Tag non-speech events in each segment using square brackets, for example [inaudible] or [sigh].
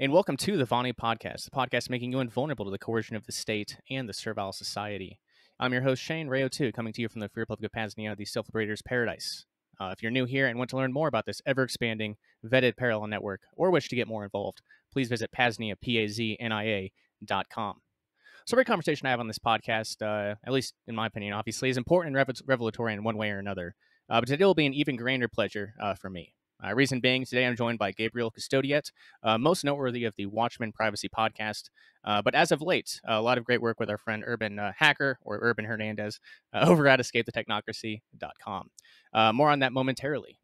and welcome to the Vonu Podcast, the podcast making you invulnerable to the coercion of the state and the servile society. I'm your host, Shane Rayo 2, coming to you from the Free Republic of Paznia, the Self Liberator's Paradise. Uh, if you're new here and want to learn more about this ever expanding, vetted parallel network, or wish to get more involved, please visit Paznia, P-A-Z-N-I-A dot com. So every conversation I have on this podcast, uh, at least in my opinion, obviously, is important and revelatory in one way or another. Uh, but today will be an even grander pleasure uh, for me. Uh, reason being, today I'm joined by Gabriel Custodiet, uh, most noteworthy of the Watchman Privacy Podcast. Uh, but as of late, a lot of great work with our friend Urban uh, Hacker or Urban Hernandez [laughs] uh, over at escapethetechnocracy.com. Uh, more on that momentarily.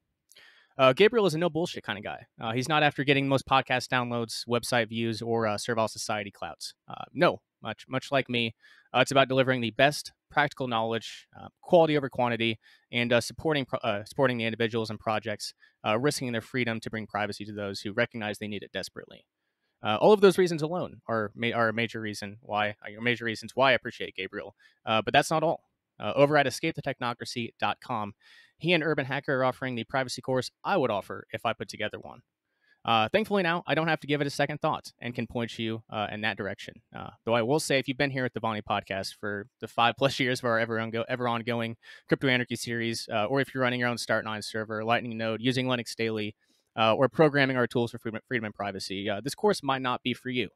Gabriel is a no bullshit kind of guy. he's not after getting most podcast downloads, website views, or Servile Society clouts. no, much much like me, it's about delivering the best practical knowledge, quality over quantity, and supporting supporting the individuals and projects uh, risking their freedom to bring privacy to those who recognize they need it desperately. Uh, all of those reasons alone are ma- are a major reason why are major reasons why I appreciate Gabriel. Uh, but that's not all. Uh, over at escapethetechnocracy.com, he and Urban Hacker are offering the privacy course I would offer if I put together one. Uh, thankfully, now I don't have to give it a second thought and can point you uh, in that direction. Uh, though I will say, if you've been here at the Vonu podcast for the five plus [laughs] years of our ever, ongo- ever ongoing Crypto Anarchy series, uh, or if you're running your own Start9 server, Lightning Node, using Linux daily, uh, or programming our tools for freedom, freedom and privacy, uh, this course might not be for you.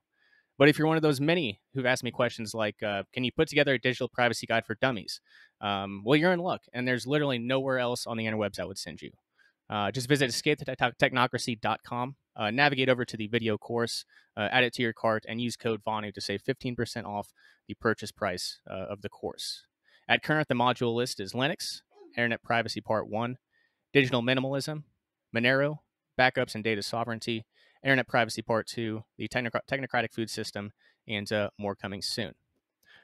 But if you're one of those many who've asked me questions like, can you put together a digital privacy guide for dummies? Um, well, you're in luck, and there's literally nowhere else on the interwebs I would send you. Uh, just visit escapethetechnocracy.com, uh, navigate over to the video course, uh, add it to your cart, and use code VONU to save 15% off the purchase price uh, of the course. At current, the module list is Linux, Internet Privacy Part 1, Digital Minimalism, Monero, Backups and Data Sovereignty, Internet Privacy Part 2, the Technocratic Food System, and uh, more coming soon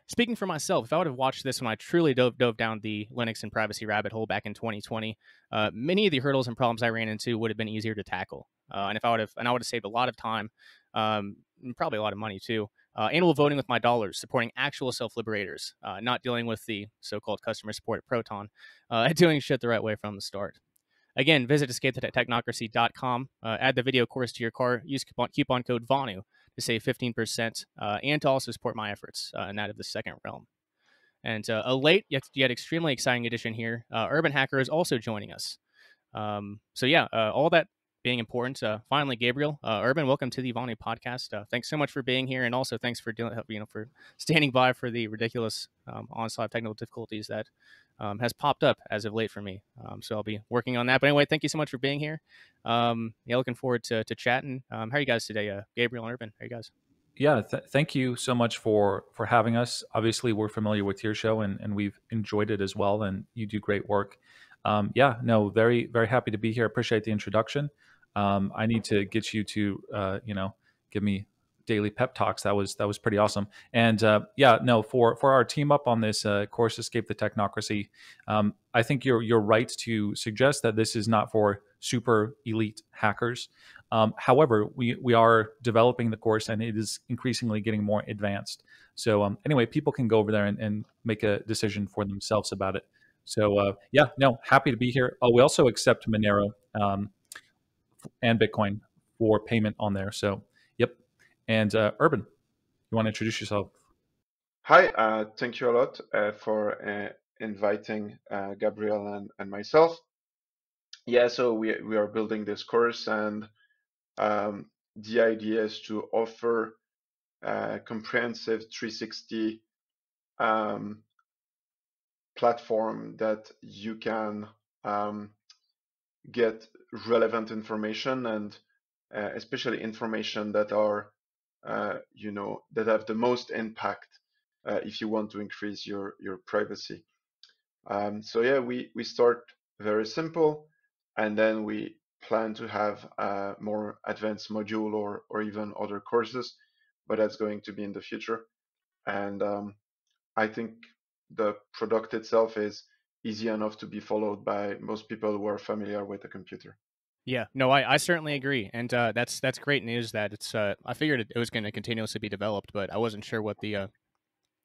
speaking for myself, if I would have watched this when I truly dove, dove down the Linux and privacy rabbit hole back in 2020, uh, many of the hurdles and problems I ran into would have been easier to tackle. Uh, and if I would have, and I would have saved a lot of time, um, and probably a lot of money too. Uh, annual voting with my dollars, supporting actual self liberators, uh, not dealing with the so called customer support at Proton, uh, [laughs] doing shit the right way from the start. Again, visit escapethetechnocracy.com, uh, add the video course to your car, use coupon, coupon code VONU to save 15% uh, and to also support my efforts uh, in that of the second realm. And uh, a late yet, yet extremely exciting addition here, uh, Urban Hacker is also joining us. Um, so yeah, uh, all that being important. Uh, finally, Gabriel, Urban, welcome to the Vonu podcast. thanks so much for being here, and also thanks for doing, you know, for standing by for the ridiculous um, onslaught of technical difficulties that um, has popped up as of late for me. Um, so I'll be working on that. But anyway, thank you so much for being here. Um, yeah, looking forward to, to chatting. Um, how are you guys today, uh, Gabriel and Urban? How are you guys? Yeah, th- thank you so much for for having us. Obviously, we're familiar with your show and, and we've enjoyed it as well. And you do great work. Um, yeah, no, very very happy to be here. Appreciate the introduction. Um, I need to get you to uh, you know give me daily pep talks. That was that was pretty awesome. And uh, yeah, no, for for our team up on this uh, course, escape the technocracy. Um, I think you're you're right to suggest that this is not for super elite hackers. Um, however, we we are developing the course, and it is increasingly getting more advanced. So um, anyway, people can go over there and, and make a decision for themselves about it. So uh, yeah, no, happy to be here. Oh, we also accept Monero um, and Bitcoin for payment on there. So and uh, Urban, you want to introduce yourself? Hi, uh, thank you a lot uh, for uh, inviting uh, Gabriel and, and myself. Yeah, so we, we are building this course, and um, the idea is to offer a comprehensive 360 um, platform that you can um, get relevant information and uh, especially information that are uh, you know, that have the most impact uh, if you want to increase your your privacy. Um, so yeah, we we start very simple, and then we plan to have a more advanced module or or even other courses, but that's going to be in the future. And um, I think the product itself is easy enough to be followed by most people who are familiar with the computer. Yeah, no, I, I certainly agree, and uh, that's that's great news that it's. Uh, I figured it, it was going to continuously be developed, but I wasn't sure what the uh,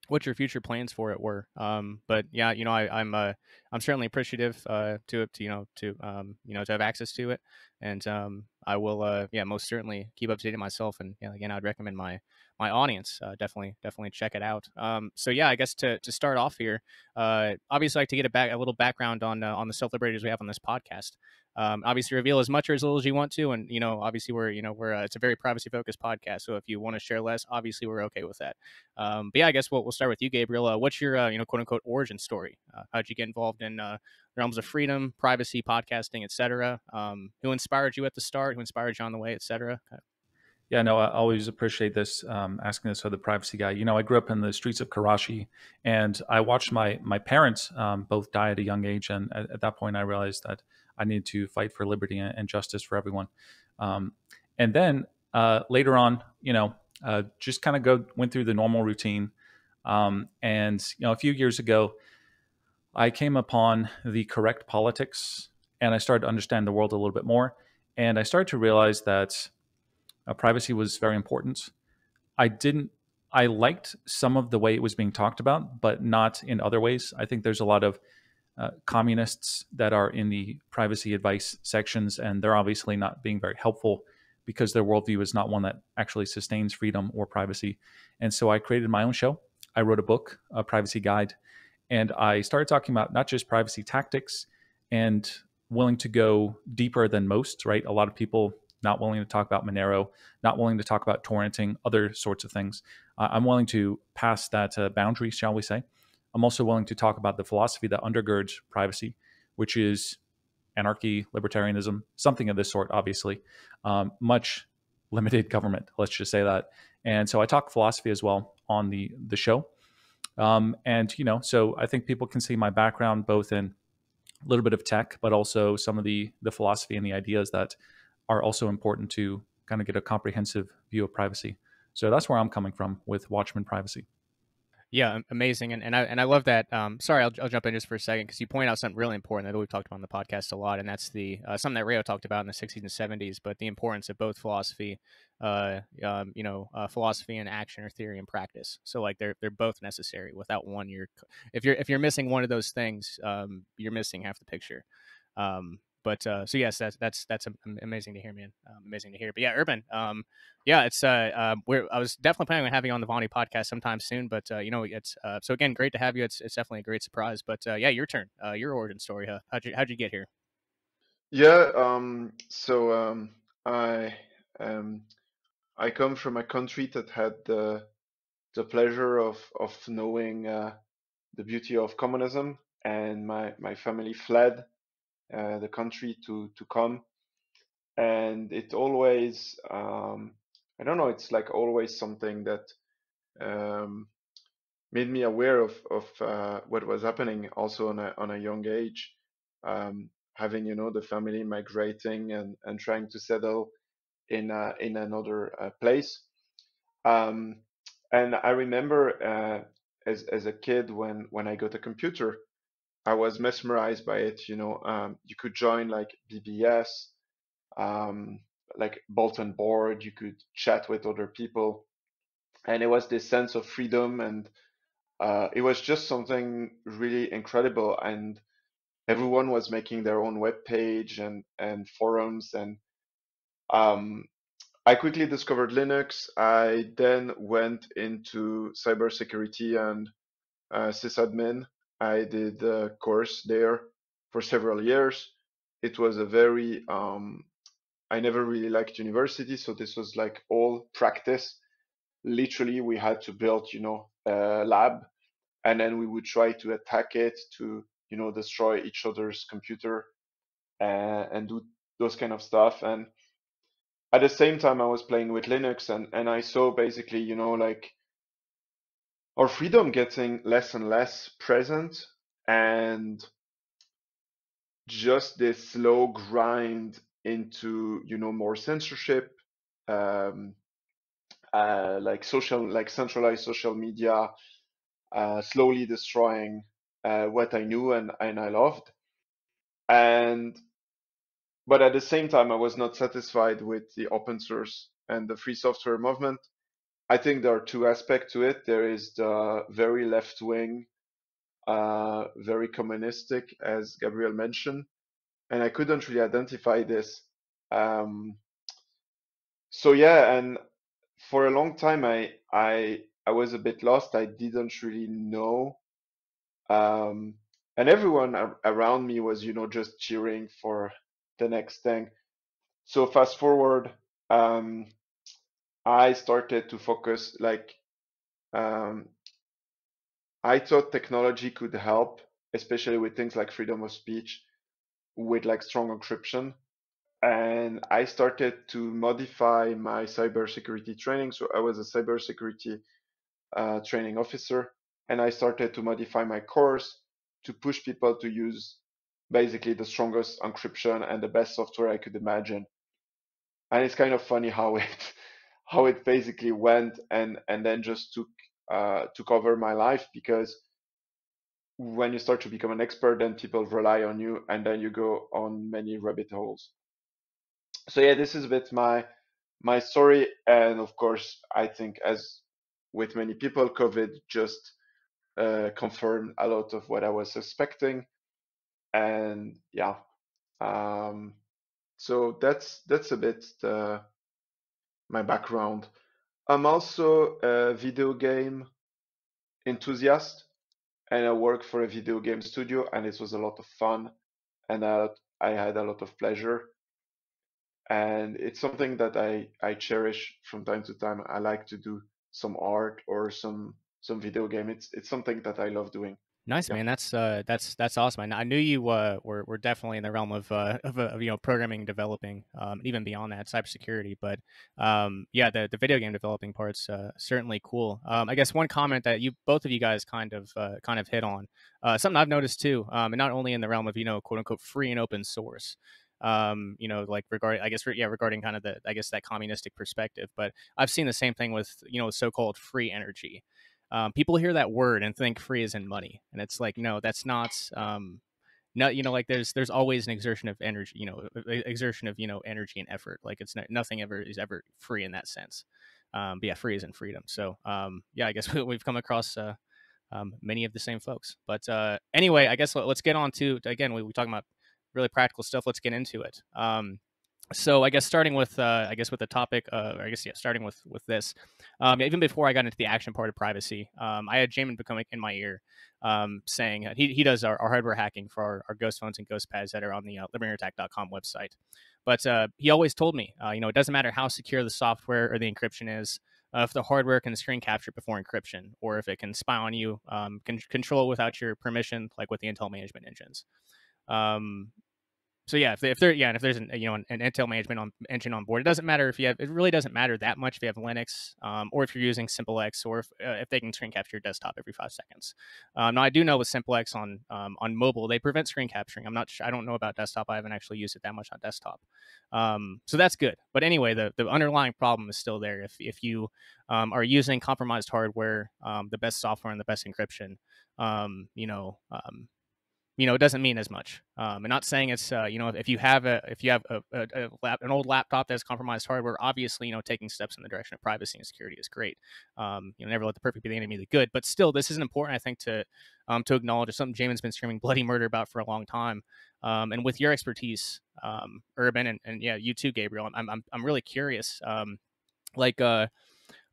what your future plans for it were. Um, but yeah, you know, I, am I'm, uh, I'm certainly appreciative uh, to to you know to um, you know to have access to it, and um, I will uh, yeah most certainly keep updating myself. And yeah, again, I'd recommend my my audience uh, definitely definitely check it out. Um, so yeah, I guess to to start off here, uh, obviously like to get a back a little background on uh, on the self liberators we have on this podcast. Um, obviously reveal as much or as little as you want to and you know obviously we're you know we're uh, it's a very privacy focused podcast so if you want to share less obviously we're okay with that. Um, but yeah i guess we'll, we'll start with you gabriel. Uh, what's your uh, you know quote unquote origin story? How'd you get involved in realms of freedom privacy podcasting etc um, who inspired you at the start? Who inspired you on the way etc yeah, no, I always appreciate this um, asking this of the privacy guy. You know, I grew up in the streets of Karachi, and I watched my my parents um, both die at a young age, and at, at, that point, I realized that I needed to fight for liberty and, and justice for everyone. Um, and then uh, later on, you know, uh, just kind of go went through the normal routine. Um, and you know, a few years ago, I came upon the correct politics, and I started to understand the world a little bit more. And I started to realize that uh, privacy was very important. I didn't. I liked some of the way it was being talked about, but not in other ways. I think there's a lot of uh, communists that are in the privacy advice sections, and they're obviously not being very helpful because their worldview is not one that actually sustains freedom or privacy. And so I created my own show. I wrote a book, a privacy guide, and I started talking about not just privacy tactics and willing to go deeper than most, right? A lot of people not willing to talk about Monero, not willing to talk about torrenting, other sorts of things. Uh, I'm willing to pass that uh, boundary, shall we say. I'm also willing to talk about the philosophy that undergirds privacy, which is anarchy, libertarianism, something of this sort, obviously. Um, much limited government, let's just say that. And so I talk philosophy as well on the the show. Um, and you know, so I think people can see my background both in a little bit of tech, but also some of the the philosophy and the ideas that are also important to kind of get a comprehensive view of privacy. So that's where I'm coming from with Watchman privacy. Yeah, amazing, and and I and I love that. Um, sorry, I'll, I'll jump in just for a second because you point out something really important that we've talked about on the podcast a lot, and that's the uh, something that Rayo talked about in the '60s and '70s, but the importance of both philosophy, uh, um, you know, uh, philosophy and action or theory and practice. So like they're they're both necessary. Without one, you're if you're if you're missing one of those things, um, you're missing half the picture. Um, but uh, so yes, that's that's that's amazing to hear, man. Um, amazing to hear. But yeah, Urban, um, yeah, it's uh, uh, we're I was definitely planning on having you on the Vonu podcast sometime soon, but uh, you know, it's uh, so again, great to have you. It's it's definitely a great surprise. But uh, yeah, your turn, uh, your origin story. Huh? How'd you how'd you get here? Yeah, um, so um, I um, I come from a country that had the the pleasure of of knowing uh, the beauty of communism, and my my family fled uh, the country to to come. And it always um, i don't know it's like always something that um, made me aware of of uh, what was happening also on a on a young age. Um, having you know the family migrating and and trying to settle in uh, in another uh, place. Um, and i remember uh, as as a kid when when i got a computer I was mesmerized by it. You know, um, you could join like BBS, um, like bulletin board. You could chat with other people, and it was this sense of freedom, and uh, it was just something really incredible. And everyone was making their own web page and and forums, and um, I quickly discovered Linux. I then went into cybersecurity and uh, sysadmin I did a course there for several years. It was a very, um, I never really liked university, so this was like all practice. Literally, we had to build, you know, a lab, and then we would try to attack it to, you know, destroy each other's computer and, and do those kind of stuff. And at the same time, I was playing with Linux, and and I saw basically, you know, like our freedom getting less and less present and just this slow grind into you know more censorship um, uh, like social like centralized social media uh, slowly destroying uh, what i knew and, and i loved. And but at the same time i was not satisfied with the open source and the free software movement I think there are two aspects to it. There is the very left wing, uh, very communistic, as Gabriel mentioned, and I couldn't really identify this. Um, so yeah, and for a long time, I I I was a bit lost. I didn't really know, um, and everyone ar- around me was, you know, just cheering for the next thing. So fast forward, um, I started to focus like um, I thought technology could help, especially with things like freedom of speech, with like strong encryption. And I started to modify my cybersecurity training. So I was a cybersecurity uh, training officer, and I started to modify my course to push people to use basically the strongest encryption and the best software I could imagine. And it's kind of funny how [laughs] it how it basically went and and then just took uh, took over my life because when you start to become an expert, then people rely on you, and then you go on many rabbit holes. So yeah, this is a bit my my story, and of course, I think as with many people, COVID just uh, confirmed a lot of what I was suspecting, and yeah, um, so that's that's a bit the, my background. I'm also a video game enthusiast and I work for a video game studio and it was a lot of fun and I, I had a lot of pleasure. And it's something that I, I cherish from time to time. I like to do some art or some some video game. It's it's something that I love doing. Nice yeah. man, that's uh, that's that's awesome. I, I knew you uh, were were definitely in the realm of uh, of, of you know programming, developing, um, even beyond that, cybersecurity. But um, yeah, the, the video game developing part's uh, certainly cool. Um, I guess one comment that you both of you guys kind of uh, kind of hit on, uh, something I've noticed too, um, and not only in the realm of you know quote unquote free and open source. Um, you know, like regarding, I guess, yeah, regarding kind of the, I guess that communistic perspective. But I've seen the same thing with, you know, so-called free energy um, people hear that word and think free is in money, and it's like no, that's not. Um, no, you know, like there's there's always an exertion of energy, you know, exertion of you know energy and effort. Like it's not, nothing ever is ever free in that sense. Um, but yeah, free is in freedom. So um, yeah, I guess [laughs] we've come across uh, um, many of the same folks. But uh, anyway, I guess let's get on to again. We we talking about really practical stuff. Let's get into it. Um, so I guess starting with uh, I guess with the topic, uh, I guess yeah, starting with with this, um, even before I got into the action part of privacy, um, I had Jamin becoming in my ear, um, saying he he does our, our, hardware hacking for our, our, ghost phones and ghost pads that are on the uh, libertyunderattack.com website. But uh, he always told me, uh, you know, it doesn't matter how secure the software or the encryption is, uh, if the hardware can screen capture before encryption, or if it can spy on you, um, can control without your permission, like with the Intel management engines. Um, so yeah, if, if there yeah, and if there's an you know an, an, Intel management on, engine on board, it doesn't matter if you have. It really doesn't matter that much if you have Linux, um, or if you're using SimpleX, or if, uh, if they can screen capture your desktop every five seconds. Um, now I do know with SimpleX on um, on mobile they prevent screen capturing. I'm not sure, I don't know about desktop. I haven't actually used it that much on desktop, um, so that's good. But anyway, the the underlying problem is still there. If if you um, are using compromised hardware, um, the best software and the best encryption, you know you know, it doesn't mean as much. Um, I'm not saying it's, uh, you know, if you have a, if you have a, a, a lap, an old laptop that's compromised hardware, obviously, you know, taking steps in the direction of privacy and security is great. Um, you know, never let the perfect be the enemy of the good. But still, this is important, I think, to, um, to acknowledge. It's something Jamin's been screaming bloody murder about for a long time. Um, and with your expertise, um, Urban, and, and yeah, you too, Gabriel, I'm, I'm, I'm really curious. Um, like, uh,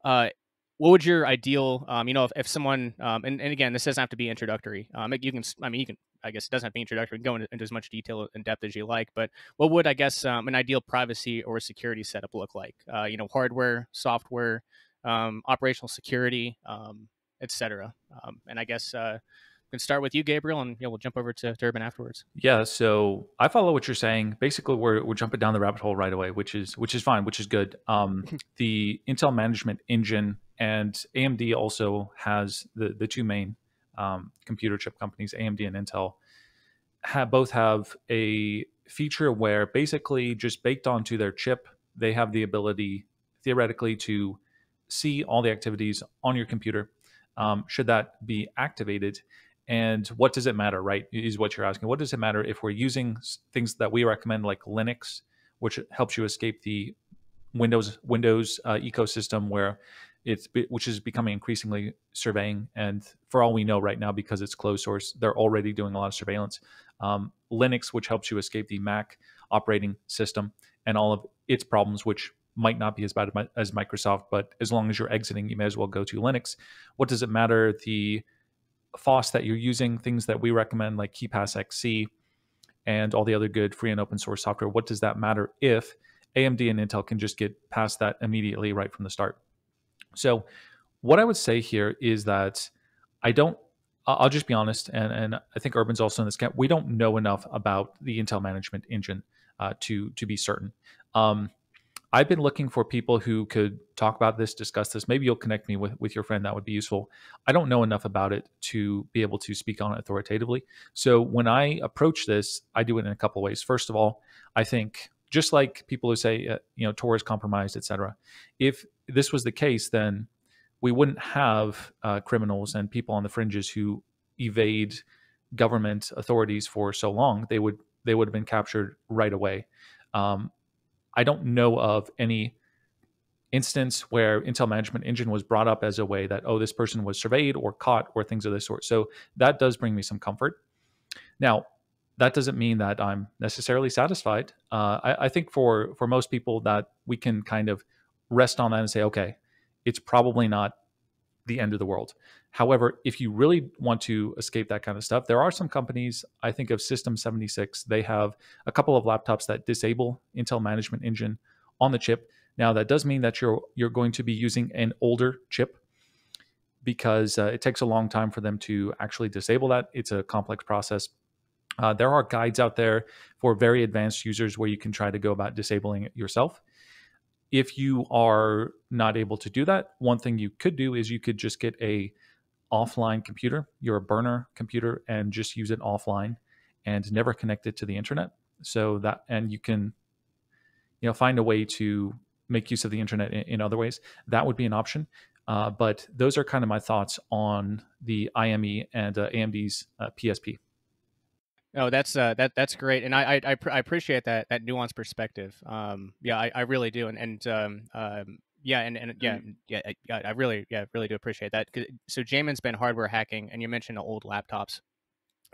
uh, what would your ideal um, you know if, if someone um, and, and again this doesn't have to be introductory um, you can i mean you can I guess it doesn't have to be introductory. We can go into, into, as much detail and depth as you like. But what would I guess um, an ideal privacy or security setup look like? Uh, you know, hardware, software, um, operational security, um, etc. Um, and I guess uh, we can start with you, Gabriel, and yeah, we'll jump over to, Urban afterwards. Yeah. So I follow what you're saying. Basically, we're we're jumping down the rabbit hole right away, which is which is fine, which is good. Um, [clears throat] the Intel Management Engine and AMD also has the the two main um, computer chip companies, AMD and Intel, have both have a feature where basically just baked onto their chip, they have the ability theoretically to see all the activities on your computer. Um, should that be activated? And what does it matter, right? Is what you're asking. What does it matter if we're using things that we recommend, like Linux, which helps you escape the Windows Windows uh, ecosystem, where it's which is becoming increasingly surveying. And for all we know right now, because it's closed source, they're already doing a lot of surveillance. Um, Linux, which helps you escape the Mac operating system and all of its problems, which might not be as bad as Microsoft, but as long as you're exiting, you may as well go to Linux. What does it matter? The FOSS that you're using, things that we recommend like KeePass XC and all the other good free and open source software. What does that matter if AMD and Intel can just get past that immediately right from the start? So, what I would say here is that I don't. I'll just be honest, and, and I think Urban's also in this camp. We don't know enough about the Intel management engine uh, to to be certain. Um, I've been looking for people who could talk about this, discuss this. Maybe you'll connect me with, with your friend. That would be useful. I don't know enough about it to be able to speak on it authoritatively. So when I approach this, I do it in a couple ways. First of all, I think just like people who say, uh, you know, Tor is compromised, etc. If this was the case, then we wouldn't have uh, criminals and people on the fringes who evade government authorities for so long. They would they would have been captured right away. Um, I don't know of any instance where Intel Management Engine was brought up as a way that, oh, this person was surveyed or caught or things of this sort. So that does bring me some comfort. Now, that doesn't mean that I'm necessarily satisfied. Uh, I, I, think for for most people that we can kind of rest on that and say, okay, it's probably not the end of the world. However, if you really want to escape that kind of stuff, there are some companies, I think of System 76, they have a couple of laptops that disable Intel Management Engine on the chip. Now, that does mean that you're you're going to be using an older chip because uh, it takes a long time for them to actually disable that. It's a complex process. Uh, there are guides out there for very advanced users where you can try to go about disabling it yourself. If you are not able to do that, one thing you could do is you could just get a offline computer, your burner computer, and just use it offline and never connect it to the internet. So that, and you can, you know, find a way to make use of the internet in, in other ways. That would be an option. Uh, but those are kind of my thoughts on the IME and uh, AMD's uh, PSP. Oh, that's uh, that that's great, and I I, I appreciate that that nuanced perspective. Um, yeah, I, I really do, and and um, um, yeah, and, and yeah, mm-hmm. yeah, yeah, I really, yeah, really do appreciate that. So Jamin's been hardware hacking, and you mentioned the old laptops.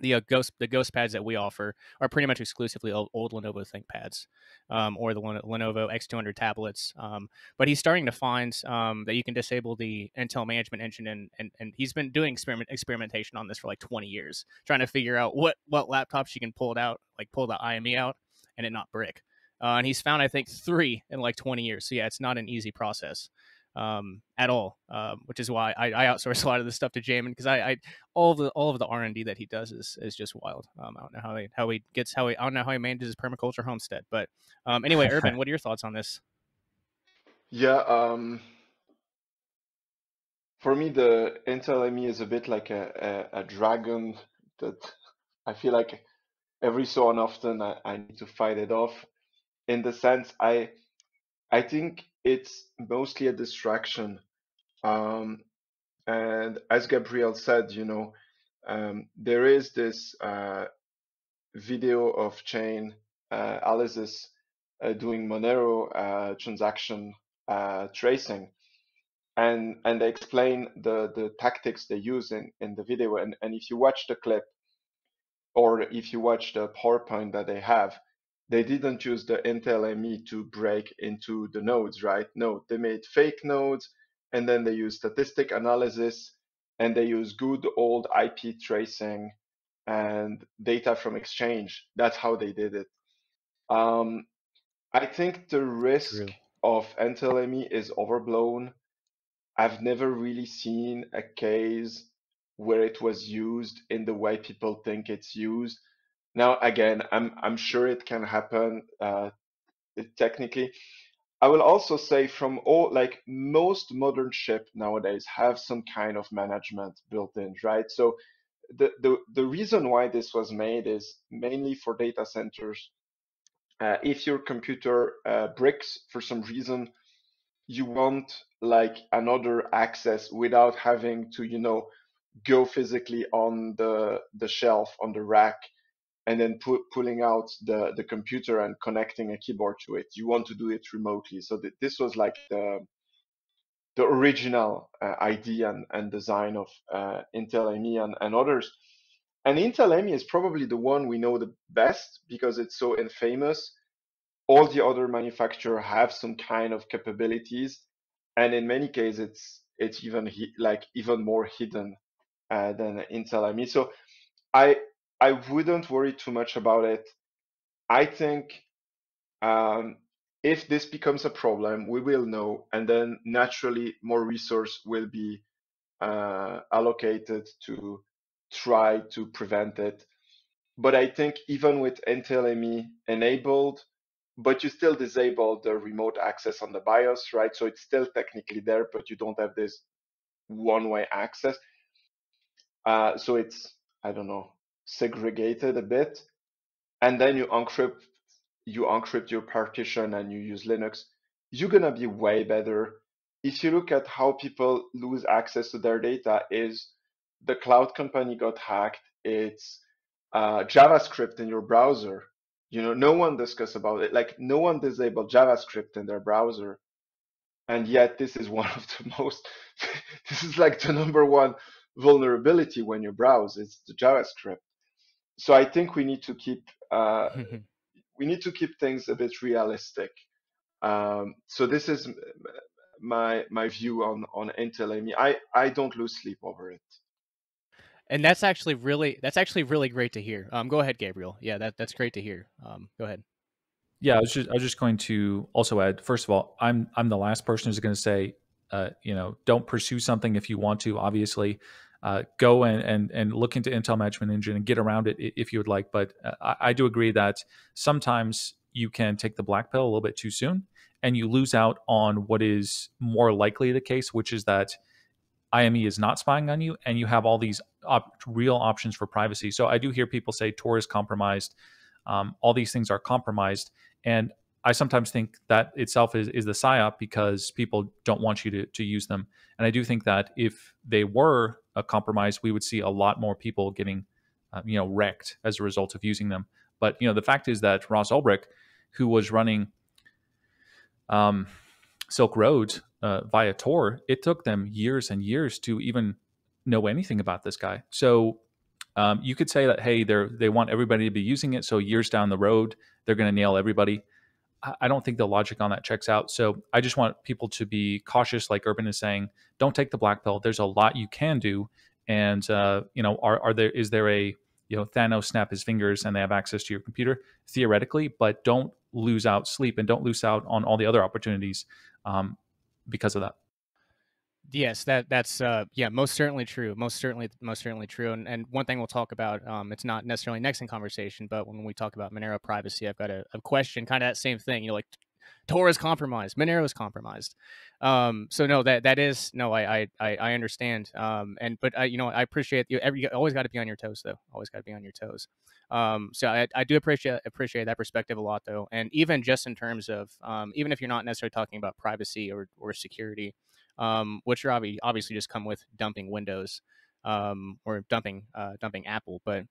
The uh, ghost, the ghost pads that we offer are pretty much exclusively old, old Lenovo ThinkPads, um, or the Lenovo X200 tablets. Um, but he's starting to find um, that you can disable the Intel Management Engine, and, and and he's been doing experiment experimentation on this for like 20 years, trying to figure out what what laptops you can pull it out, like pull the IME out, and it not brick. Uh, and he's found, I think, three in like 20 years. So yeah, it's not an easy process um, at all, um, which is why I, I, outsource [laughs] a lot of this stuff to Jamin because I, I, all of the all of the R and D that he does is is just wild. Um, I don't know how he how he gets how he I don't know how he manages his permaculture homestead. But um, anyway, [laughs] Urban, what are your thoughts on this? Yeah, um, for me, the Intel ME is a bit like a, a, a dragon that I feel like every so often I, I need to fight it off in the sense I I think it's mostly a distraction. Um, and as Gabriel said, you know, um, there is this uh, video of chain uh, Alice's uh, doing Monero uh, transaction uh, tracing, and and they explain the the tactics they use in in the video. And and if you watch the clip, or if you watch the PowerPoint that they have, they didn't use the Intel ME to break into the nodes, right? No, they made fake nodes and then they use statistic analysis and they use good old IP tracing and data from exchange. That's how they did it. Um, I think the risk True. of Intel ME is overblown. I've never really seen a case where it was used in the way people think it's used. Now, again, I'm I'm sure it can happen uh, technically. I will also say from all like most modern ship nowadays have some kind of management built in, right? So the the, the reason why this was made is mainly for data centers. Uh, if your computer uh, breaks for some reason, you want like another access without having to, you know, go physically on the the shelf on the rack and then pu- pulling out the, the computer and connecting a keyboard to it. You want to do it remotely. So th- this was like the the original uh, idea and, and design of uh, Intel ME and, and others. And Intel ME is probably the one we know the best because it's so infamous. All the other manufacturers have some kind of capabilities, and in many cases, it's it's even like even more hidden uh, than Intel ME. So I I wouldn't worry too much about it. I think um, if this becomes a problem, we will know, and then naturally more resource will be uh, allocated to try to prevent it. But I think even with Intel ME enabled, but you still disable the remote access on the BIOS, right? So it's still technically there, but you don't have this one-way access. Uh, so it's I don't know segregated a bit, and then you encrypt you encrypt your partition and you use Linux, you're gonna be way better. If you look at how people lose access to their data, is the cloud company got hacked. It's uh, JavaScript in your browser. You know, no one discuss about it. Like no one disabled JavaScript in their browser, and yet this is [laughs] one of the most. [laughs] this is like the number one vulnerability when you browse. It's the JavaScript. So I think we need to keep uh, [laughs] we need to keep things a bit realistic. Um, so this is my my view on on Intel ME. I I don't lose sleep over it. And that's actually really that's actually really great to hear. Um, go ahead, Gabriel. Yeah, that that's great to hear. Um, go ahead. Yeah, I was just I was just going to also add. First of all, I'm I'm the last person who's going to say, uh, you know, don't pursue something if you want to. Obviously, uh, go and, and and look into Intel Management Engine and get around it if you would like. But uh, I, do agree that sometimes you can take the black pill a little bit too soon, and you lose out on what is more likely the case, which is that IME is not spying on you, and you have all these op- real options for privacy. So I do hear people say Tor is compromised. Um, all these things are compromised, and I sometimes think that itself is, is the psyop because people don't want you to, to use them. And I do think that if they were a compromise, we would see a lot more people getting, uh, you know, wrecked as a result of using them. But you know, the fact is that Ross Ulbricht, who was running um, Silk Road uh, via Tor, it took them years and years to even know anything about this guy. So um, you could say that hey, they they want everybody to be using it, so years down the road they're going to nail everybody. I don't think the logic on that checks out. So I just want people to be cautious, like Urban is saying. Don't take the black pill. There's a lot you can do, and uh, you know, are are there is there a you know Thanos snap his fingers and they have access to your computer theoretically, but don't lose out sleep and don't lose out on all the other opportunities um, because of that. Yes, that that's uh, yeah, most certainly true. Most certainly, most certainly true. And and one thing we'll talk about, um, it's not necessarily next in conversation, but when we talk about Monero privacy, I've got a, a question, kind of that same thing. You know, like Tor is compromised, Monero is compromised. Um, so no, that that is no, I I I understand. Um, and but I you know I appreciate you. Every you always got to be on your toes though. Always got to be on your toes. Um, so I, I do appreciate appreciate that perspective a lot though. And even just in terms of um, even if you're not necessarily talking about privacy or or security um, which are obviously just come with dumping Windows um, or dumping uh, dumping Apple. But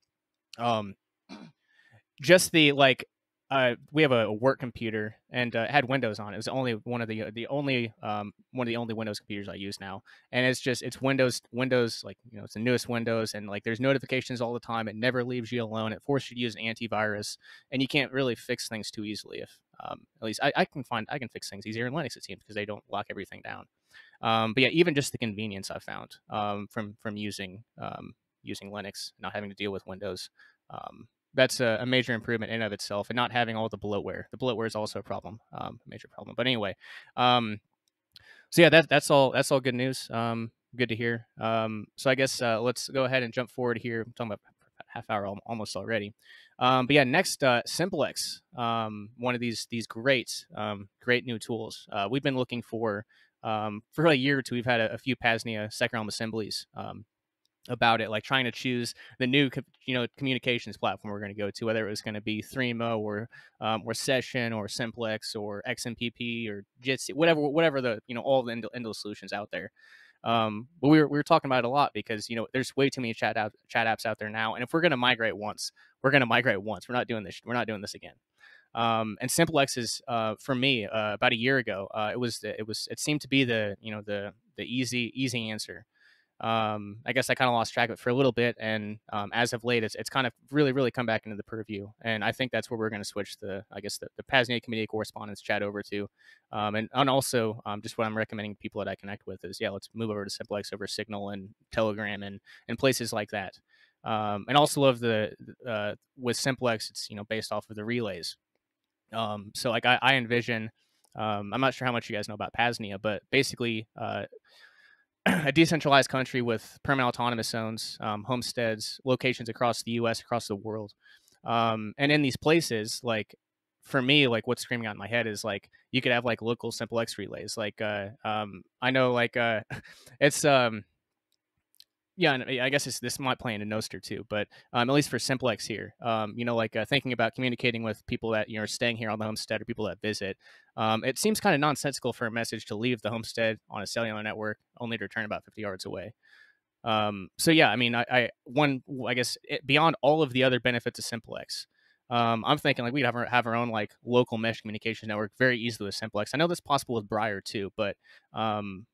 um, [clears throat] just the like uh, we have a, work computer and uh, had Windows on. It was only one of the the only um, one of the only Windows computers I use now, and it's just it's Windows Windows like you know it's the newest Windows, and like there's notifications all the time. It never leaves you alone. It forces you to use an antivirus, and you can't really fix things too easily. If um, at least I, I can find I can fix things easier in Linux it seems because they don't lock everything down. Um, but yeah, even just the convenience I found um, from from using um, using Linux, not having to deal with Windows, um, that's a, a, major improvement in of itself, and not having all the bloatware. The bloatware is also a problem, um, a major problem. But anyway, um, so yeah, that, that's all. That's all good news. good to hear. so I guess uh, let's go ahead and jump forward here. I'm talking about half hour almost already. Um, but yeah, next uh, SimpleX, um, one of these these great um, great new tools. Uh, we've been looking for um, for a year or two, we've had a, a few Paznia second realm assemblies um, about it, like trying to choose the new, you know, communications platform we're going to go to, whether it was going to be Threema or um, or Session or Simplex or XMPP or Jitsi, whatever, whatever the you know all the Intel solutions out there. Um, but we were we were talking about it a lot because you know there's way too many chat app, chat apps out there now, and if we're going to migrate once, we're going to migrate once. We're not doing this. We're not doing this again. Um, and SimpleX is uh, for me uh, about a year ago. Uh, it was it was it seemed to be the you know the the easy easy answer um, I guess I kind of lost track of it for a little bit, and um, as of late, it's, it's kind of really, really come back into the purview, and I think that's where we're going to switch the, I guess, the, the Paznia Committee correspondence chat over to, um, and, and also um, just what I'm recommending people that I connect with is, yeah, let's move over to Simplex over Signal and Telegram and and places like that, um, and also love the uh, with Simplex, it's you know based off of the relays, um, so like I, I envision. Um, I'm not sure how much you guys know about Paznia, but basically, uh, [clears throat] a decentralized country with permanent autonomous zones, um, homesteads, locations across the U.S., across the world, um, and in these places, like for me, like what's screaming out in my head is like you could have like local SimpleX relays. Like uh, um, I know, like uh, [laughs] it's um, yeah, and I guess this might play into Nostr too, but um, at least for Simplex here, um, you know, like uh, thinking about communicating with people that you know are staying here on the homestead or people that visit, um, it seems kind of nonsensical for a message to leave the homestead on a cellular network only to return about 50 yards away. Um, so yeah, I mean, I, I one, I guess it, beyond all of the other benefits of Simplex, um, I'm thinking like we'd have our, have our own like local mesh communication network very easily with Simplex. I know that's possible with Briar too, but um,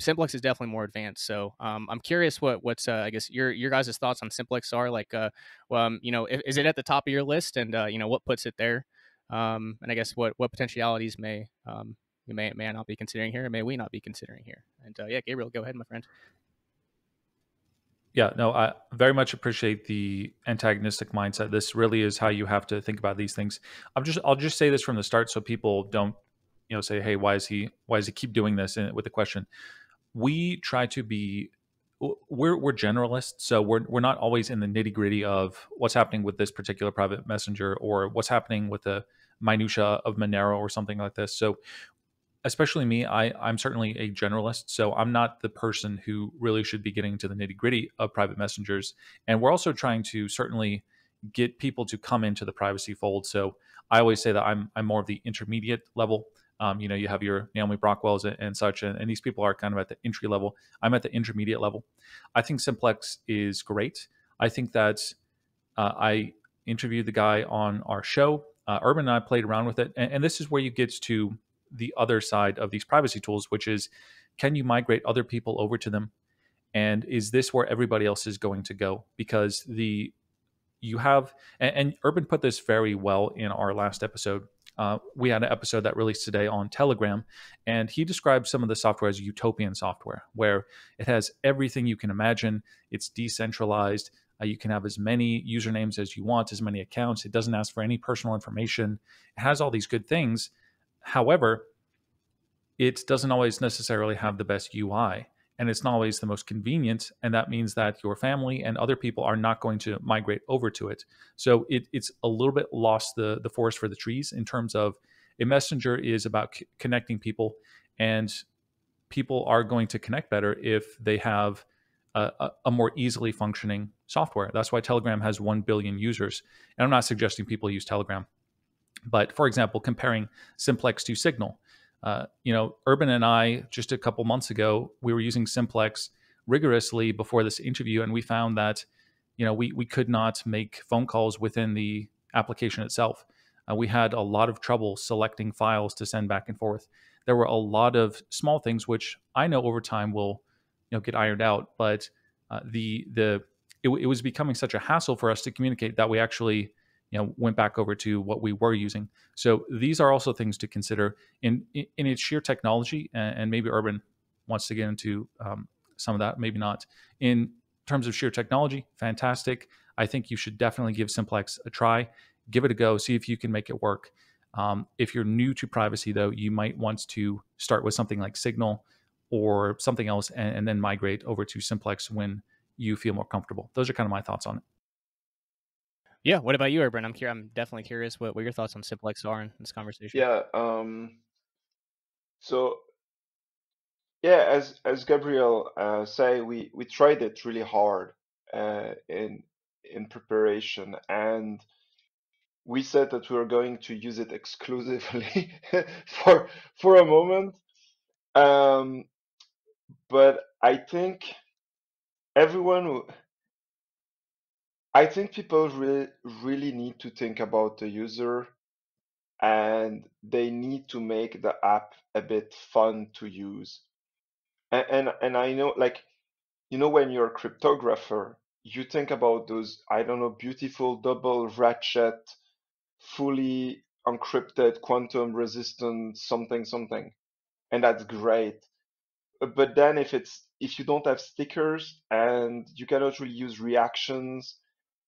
Simplex is definitely more advanced. So um, I'm curious what what's uh, I guess your your guys' thoughts on Simplex are like. Uh, um, you know, is, is, it at the top of your list, and uh, you know what puts it there? Um, and I guess what what potentialities may um, may may not be considering here, or may we not be considering here? And uh, yeah, Gabriel, go ahead, my friend. Yeah, no, I very much appreciate the antagonistic mindset. This really is how you have to think about these things. I'm just I'll just say this from the start so people don't you know say hey why is he why does he keep doing this with the question we try to be we're we're generalists, so we're we're not always in the nitty gritty of what's happening with this particular private messenger or what's happening with the minutia of Monero or something like this. So, especially me, I I'm certainly a generalist, so I'm not the person who really should be getting into the nitty gritty of private messengers. And we're also trying to certainly get people to come into the privacy fold. So I always say that I'm I'm more of the intermediate level. Um, you know, you have your Naomi Brockwells and, and such, and, and, these people are kind of at the entry level. I'm at the intermediate level. I think Simplex is great. I think that uh, I interviewed the guy on our show. Uh, Urban and I played around with it, and, and this is where you get to the other side of these privacy tools, which is can you migrate other people over to them? And is this where everybody else is going to go? Because the you have and, and Urban put this very well in our last episode uh, we had an episode that released today on Telegram, and he described some of the software as utopian software, where it has everything you can imagine. It's decentralized. Uh, you can have as many usernames as you want, as many accounts. It doesn't ask for any personal information. It has all these good things. However, it doesn't always necessarily have the best UI and it's not always the most convenient and that means that your family and other people are not going to migrate over to it. So it, it's a little bit lost the the forest for the trees in terms of a messenger is about c- connecting people and people are going to connect better if they have a, a, a, more easily functioning software. That's why telegram has 1 billion users and i'm not suggesting people use telegram. But for example comparing simplex to signal uh, you know, Urban and I just a couple months ago, we were using Simplex rigorously before this interview, and we found that, you know, we we could not make phone calls within the application itself. Uh, we had a lot of trouble selecting files to send back and forth. There were a lot of small things which I know over time will, you know, get ironed out, but uh, the the it, it was becoming such a hassle for us to communicate that we actually you know went back over to what we were using. So these are also things to consider in in its sheer technology and, and maybe urban wants to get into um, some of that maybe not. In terms of sheer technology fantastic. I think you should definitely give simplex a try. Give it a go. See if you can make it work. Um, if you're new to privacy though you might want to start with something like signal or something else and, and then migrate over to simplex when you feel more comfortable. Those are kind of my thoughts on it yeah. What about you, Urban? I'm curious. I'm definitely curious what, what your thoughts on Simplex are in this conversation. Yeah. Um, so yeah, as as Gabriel uh, say, we we tried it really hard uh, in in preparation, and we said that we were going to use it exclusively [laughs] for for a moment. Um, but I think everyone I think people really really need to think about the user and they need to make the app a bit fun to use. And and, and I know like you know when you're a cryptographer, you think about those, I don't know, beautiful double ratchet, fully encrypted, quantum resistant something something. And that's great. Uh, but then if it's if you don't have stickers and you cannot really use reactions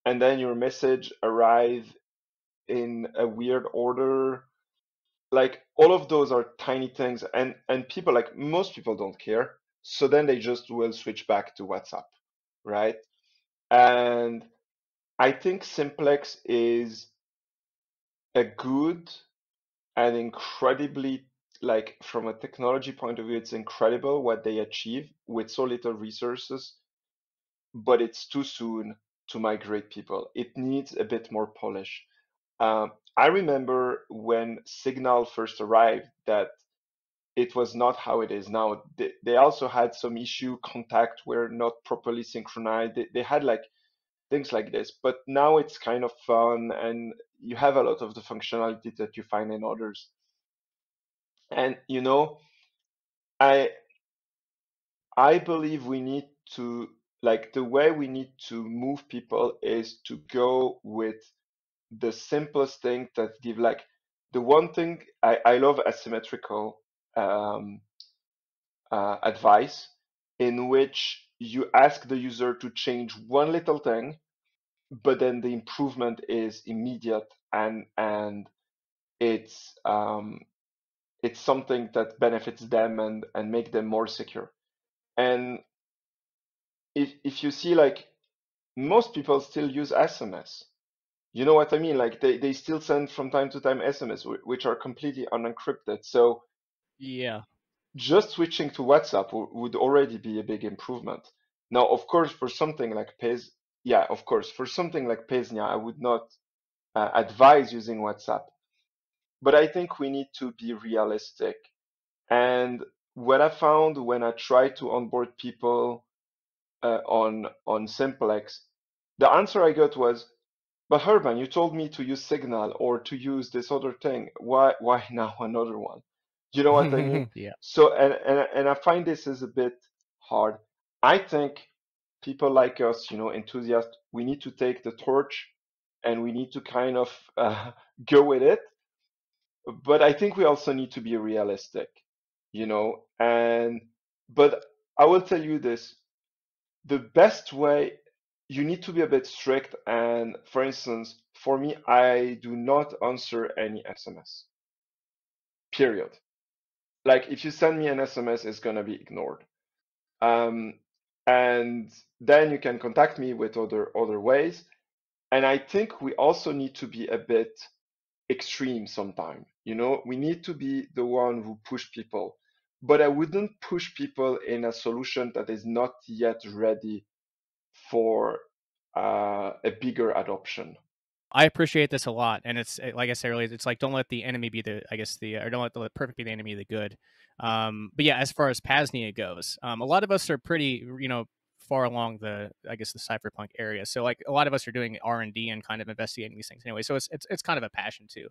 and then your message arrive in a weird order. Like all of those are tiny things and and people like most people don't care so then they just will switch back to whatsapp right? And i think simplex is a good and incredibly like from a technology point of view it's incredible what they achieve with so little resources but it's too soon to migrate people it needs a bit more polish um, I remember when Signal first arrived that it was not how it is now. They, they also had some issue contact were not properly synchronized. They, they had like things like this, but now it's kind of fun and you have a lot of the functionality that you find in others. And you know, I I believe we need to like the way we need to move people is to go with the simplest thing that give like the one thing I, I love asymmetrical um, uh, advice in which you ask the user to change one little thing, but then the improvement is immediate and and it's um, it's something that benefits them and and make them more secure. And if if you see like most people still use SMS, you know what I mean? Like they, they still send from time to time SMS, which are completely unencrypted. So yeah, just switching to WhatsApp would already be a big improvement. Now, of course, for something like Pez, yeah, of course, for something like Paznia, I would not uh, advise using WhatsApp. But I think we need to be realistic. And what I found when I tried to onboard people uh, on on Simplex, the answer I got was, but Herman, you told me to use Signal or to use this other thing. Why why [laughs] now another one? You know what I mean? [laughs] yeah. So and, and and I find this is a bit hard. I think people like us, you know, enthusiasts, we need to take the torch and we need to kind of uh, [laughs] go with it. But I think we also need to be realistic, you know. And but I will tell you this: the best way you need to be a bit strict. And for instance, for me, I do not answer any SMS. Period. Like if you send me an SMS, it's gonna be ignored. Um, and then you can contact me with other other ways. And I think we also need to be a bit extreme sometime. You know, we need to be the one who push people. But I wouldn't push people in a solution that is not yet ready for uh, a bigger adoption. I appreciate this a lot, and it's like I said earlier, it's like don't let the enemy be the, I guess the, or don't let the perfect be the enemy of the good. Um, but yeah, as far as Paznia goes, um, a lot of us are pretty, you know, far along the, I guess the cypherpunk area. So like a lot of us are doing R and D and kind of investigating these things anyway. So it's it's it's kind of a passion too.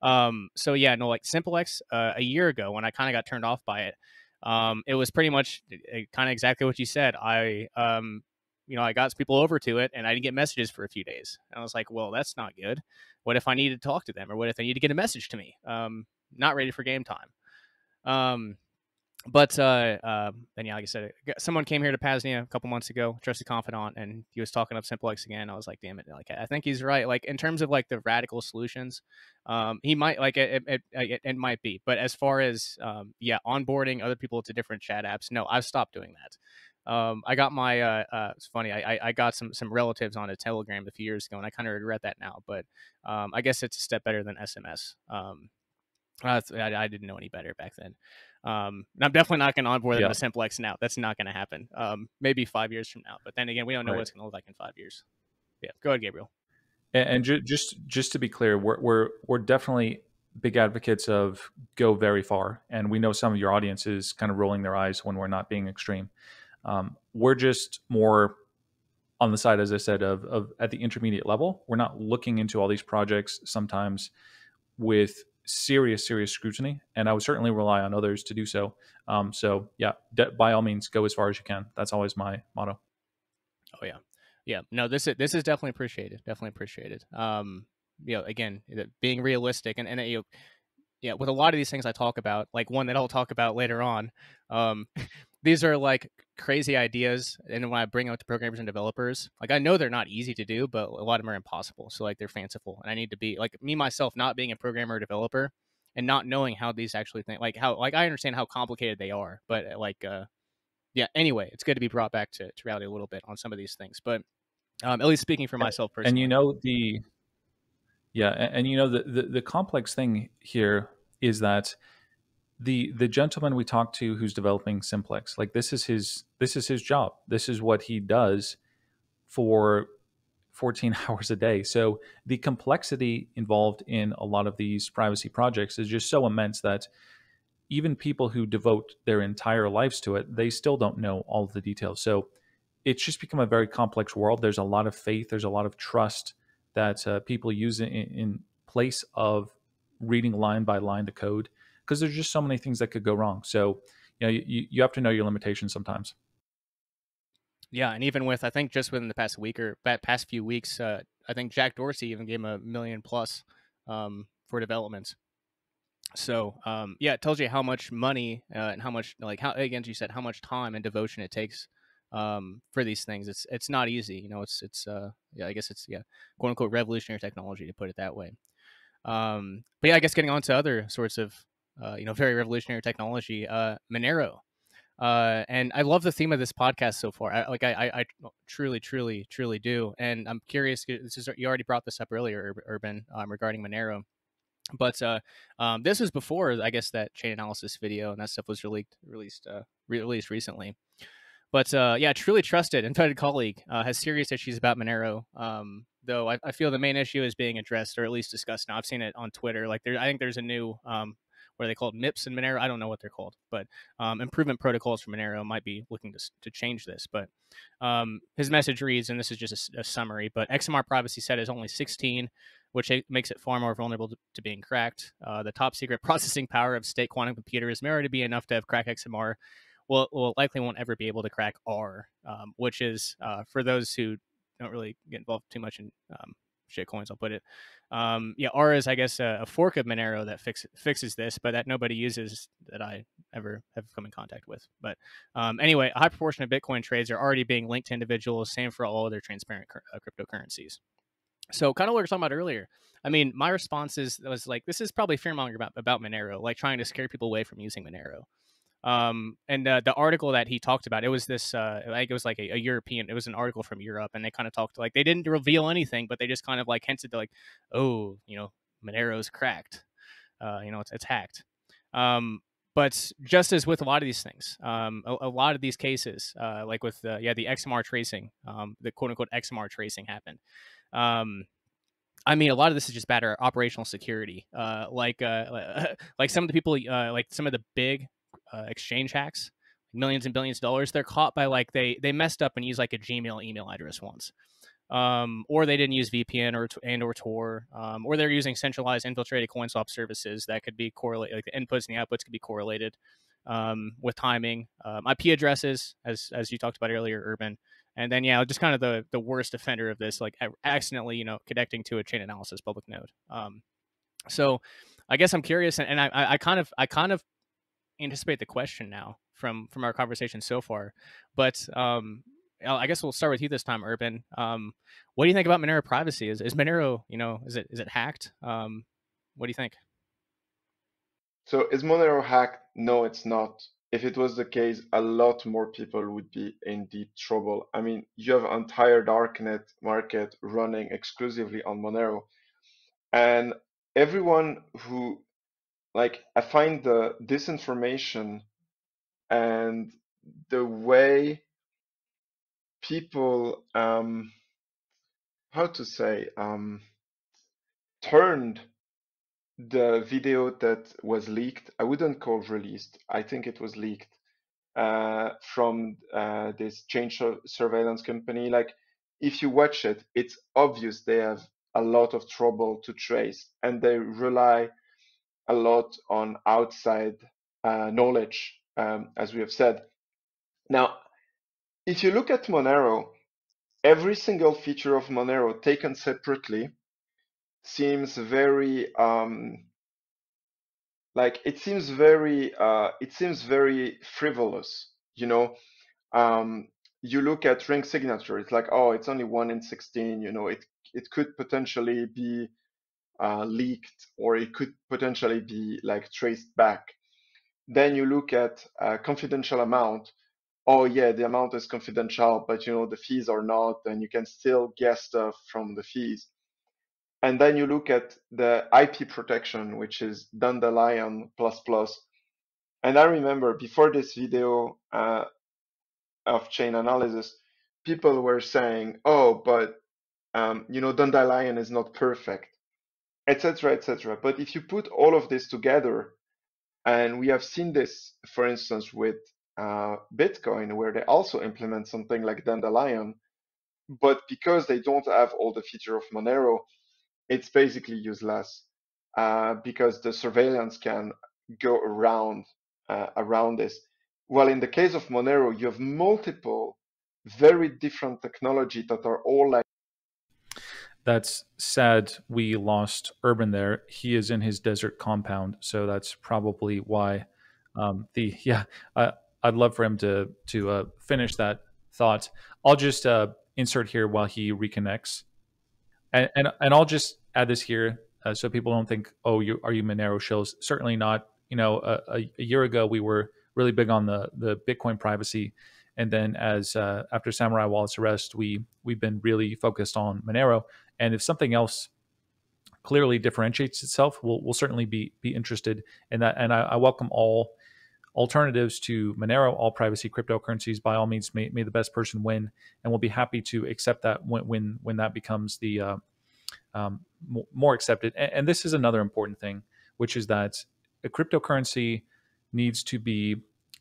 Um, so yeah, no, like Simplex, uh, a year ago when I kind of got turned off by it, um, it was pretty much eh, kind of exactly what you said. I um, you know, I got people over to it and I didn't get messages for a few days. And I was like, well, that's not good. What if I need to talk to them or what if they need to get a message to me? Um, not ready for game time. Um, but uh, uh, then yeah, like I said, someone came here to Paznia a couple months ago, trusted confidant, and he was talking up Simplex again. I was like, damn it, like I think he's right. Like in terms of like the radical solutions, um, he might like it it, it, it. might be, but as far as um, yeah, onboarding other people to different chat apps, no, I've stopped doing that. Um, I got my uh, uh, it's funny. I, I got some some relatives on a Telegram a few years ago, and I kind of regret that now. But um, I guess it's a step better than SMS. Um, I, I, didn't know any better back then. Um, and I'm definitely not going to onboard them yeah. to Simplex now. That's not going to happen. Um, maybe five years from now. But then again, we don't know right. what it's going to look like in five years. Yeah, go ahead, Gabriel. And, and ju- just just to be clear, we're we're we're definitely big advocates of go very far, and we know some of your audience is kind of rolling their eyes when we're not being extreme. Um, we're just more on the side, as I said, of, of at the intermediate level. We're not looking into all these projects sometimes with serious, serious scrutiny, and I would certainly rely on others to do so. Um, so yeah, de- by all means, go as far as you can. That's always my motto. Oh yeah, yeah. No, this is this is definitely appreciated. Definitely appreciated. Um, you know, again, being realistic and and you know, yeah, with a lot of these things I talk about, like one that I'll talk about later on, um, [laughs] these are like crazy ideas. And when I bring out to programmers and developers, like I know they're not easy to do, but a lot of them are impossible. So like they're fanciful, and I need to be like me myself, not being a programmer or developer, and not knowing how these actually think, like how like I understand how complicated they are, but uh, like uh, yeah. Anyway, it's good to be brought back to, to reality a little bit on some of these things, but um, at least speaking for myself personally. And you know the yeah, and, and you know the, the, the complex thing here is that the the gentleman we talked to who's developing Simplex, like this is his this is his job. This is what he does for 14 [laughs] hours a day. So the complexity involved in a lot of these privacy projects is just so immense that even people who devote their entire lives to it, they still don't know all the details. So it's just become a very complex world. There's a lot of faith, there's a lot of trust that uh, people use in, in place of reading line by line the code because there's just so many things that could go wrong. So, you know, you, you have to know your limitations sometimes. Yeah, and even with I think just within the past week or past few weeks, uh, I think Jack Dorsey even gave him a million plus um, for developments. So um, yeah, it tells you how much money uh, and how much like how again you said how much time and devotion it takes um, for these things. It's it's not easy, you know. It's it's uh, yeah, I guess it's yeah, quote unquote revolutionary technology to put it that way. Um, but yeah, I guess getting on to other sorts of you know very revolutionary technology, uh, Monero. Uh, and I love the theme of this podcast so far. I, like I, I, truly, truly, truly do. And I'm curious. This is you already brought this up earlier, Urban, um, regarding Monero. But uh, um, this was before, I guess, that Chainalysis video and that stuff was released, released, uh, released recently. But uh, yeah, truly trusted and colleague uh, has serious issues about Monero. Um, though I, I, feel the main issue is being addressed or at least discussed now. I've seen it on Twitter. Like there, I think there's a new um, what are they called MIPS and Monero. I don't know what they're called, but um, improvement protocols for Monero might be looking to, to change this. But um, his message reads, and this is just a, a, summary, but XMR privacy set is only 16, which makes it far more vulnerable to, to being cracked. Uh, the top secret [laughs] processing power of state quantum computers may to be enough to have crack XMR will will likely won't ever be able to crack R, um, which is uh, for those who don't really get involved too much in um, shitcoins. I'll put it. Um, yeah, R is I guess a, a, fork of Monero that fix, fixes this, but that nobody uses that I ever have come in contact with. But um, anyway, a high proportion of Bitcoin trades are already being linked to individuals. Same for all other transparent uh, cryptocurrencies. So kind of what we were talking about earlier. I mean, my response is was like, this is probably fear mongering about, about Monero, like trying to scare people away from using Monero. Um, and uh, the article that he talked about, it was this, uh, think it was like a, a, European, it was an article from Europe, and they kind of talked like they didn't reveal anything, but they just kind of like hinted to like, oh, you know, Monero's cracked, uh, you know, it's, it's hacked. Um, but just as with a lot of these things, um, a, a, lot of these cases, uh, like with the, yeah, the XMR tracing, um, the quote unquote XMR tracing happened. Um, I mean, a lot of this is just better operational security. Uh, like, uh, [laughs] like some of the people, uh, like some of the big uh, exchange hacks, millions and billions of dollars. They're caught by like they they messed up and used like a Gmail email address once, um, or they didn't use VPN or and or Tor, um, or they're using centralized infiltrated coin swap services that could be correlated. Like the inputs and the outputs could be correlated um, with timing, um, IP addresses, as as you talked about earlier, Urban. And then yeah, just kind of the the worst offender of this, like accidentally, you know, connecting to a Chainalysis public node. Um, so I guess I'm curious, and, and I, I kind of I kind of anticipate the question now from from our conversation so far. But um, I guess we'll start with you this time, Urban. Um, what do you think about Monero privacy? Is is Monero, you know, is it is it hacked? Um, what do you think? So is Monero hacked? No, it's not. If it was the case, a lot more people would be in deep trouble. I mean, you have entire darknet market running exclusively on Monero, and everyone who like I find the disinformation and the way people um how to say um turned the video that was leaked i wouldn't call released i think it was leaked uh, from uh, this change surveillance company. Like if you watch it it's obvious they have a lot of trouble to trace and they rely a lot on outside uh, knowledge, um, as we have said. Now, if you look at Monero, every single feature of Monero taken separately seems very um, like it seems very uh, it seems very frivolous. You know, um, you look at ring signature, it's like oh, it's only one in sixteen. You know, it it could potentially be uh, leaked or it could potentially be like traced back. Then you look at uh, confidential amount. Oh yeah, the amount is confidential, but you know the fees are not, and you can still guess stuff from the fees. And then you look at the IP protection, which is Dandelion plus plus. And I remember before this video uh, of Chainalysis, people were saying, "Oh, but um, you know, Dandelion is not perfect." Etc., etc. But if you put all of this together, and we have seen this, for instance, with uh, Bitcoin, where they also implement something like Dandelion, but because they don't have all the feature of Monero, it's basically useless uh, because the surveillance can go around uh, around this. Well, in the case of Monero, you have multiple very different technology that are all like that's sad we lost Urban there. He is in his desert compound, so that's probably why. Um, the [laughs] yeah, I'd love for him to to uh, finish that thought. I'll just uh, insert here while he reconnects, and and, and I'll just add this here uh, so people don't think, oh, you are you Monero shills? Certainly not. You know, a, a, a year ago we were really big on the the Bitcoin privacy and then as uh, after Samourai Wallet's arrest, we we've been really focused on Monero. And if something else clearly differentiates itself, we'll we'll certainly be be interested in that. And I, I welcome all alternatives to Monero, all privacy cryptocurrencies. By all means, may, may the best person win, and we'll be happy to accept that when when when that becomes the uh, um, more accepted. And, and this is another important thing, which is that a cryptocurrency needs to be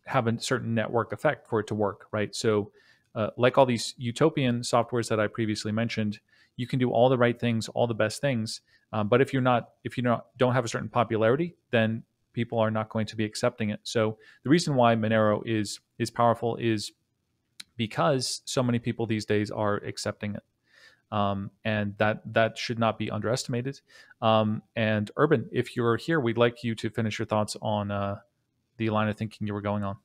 have a certain network effect for it to work, right? So, uh, like all these utopian softwares that I previously mentioned, you can do all the right things, all the best things, um, but if you're not, if you not, don't have a certain popularity, then people are not going to be accepting it. So the reason why Monero is is powerful is because so many people these days are accepting it. Um, and that that should not be underestimated. Um, and Urban, if you're here, we'd like you to finish your thoughts on uh, the line of thinking you were going on.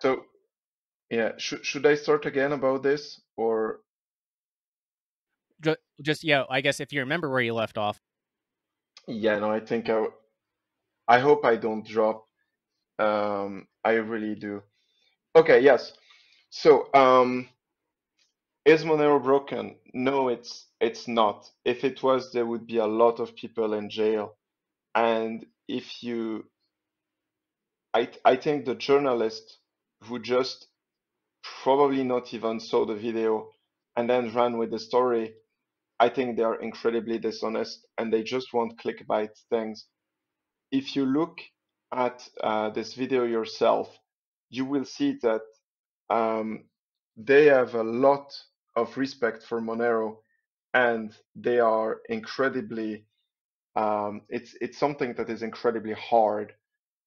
So, yeah, should should I start again about this or just yeah? I guess if you remember where you left off. Yeah, no, I think I. I hope I don't drop. Um, I really do. Okay, yes. So, um, is Monero broken? No, it's it's not. If it was, there would be a lot of people in jail, and if you I, I think the journalist who just probably not even saw the video and then ran with the story, I think they are incredibly dishonest and they just want clickbait things. If you look at uh, this video yourself, you will see that um, they have a lot of respect for Monero and they are incredibly um, it's it's something that is incredibly hard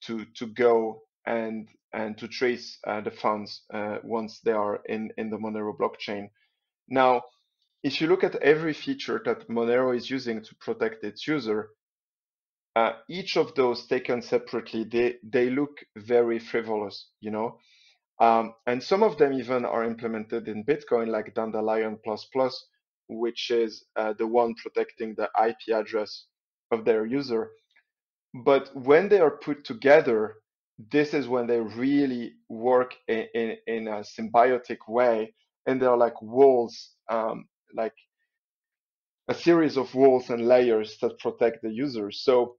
to to go and and to trace uh, the funds uh, once they are in in the Monero blockchain. Now, if you look at every feature that Monero is using to protect its user, uh, each of those taken separately, they they look very frivolous, you know. Um, and some of them even are implemented in Bitcoin, like Dandelion which is uh, the one protecting the IP address of their user. But when they are put together, this is when they really work in, in, in a symbiotic way. And they're like walls, um, like a series of walls and layers that protect the user. So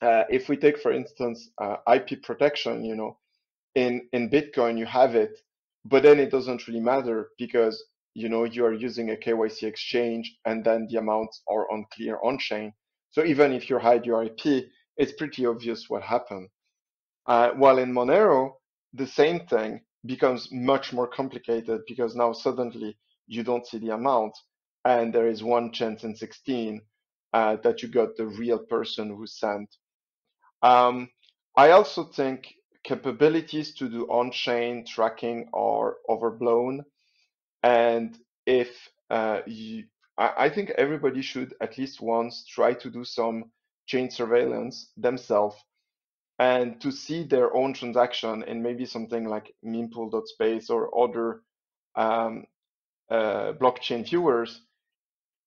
uh, if we take, for instance, uh, IP protection, you know, in, in Bitcoin, you have it, but then it doesn't really matter because, you know, you are using a KYC exchange and then the amounts are unclear on chain. So even if you hide your IP, it's pretty obvious what happened. Uh, while in Monero, the same thing becomes much more complicated because now suddenly you don't see the amount and there is one chance in 16 uh, that you got the real person who sent. Um, I also think capabilities to do on-chain tracking are overblown, and if uh, you, I, I think everybody should at least once try to do some chain surveillance themselves and to see their own transaction in maybe something like mempool.space or other um, uh, blockchain viewers.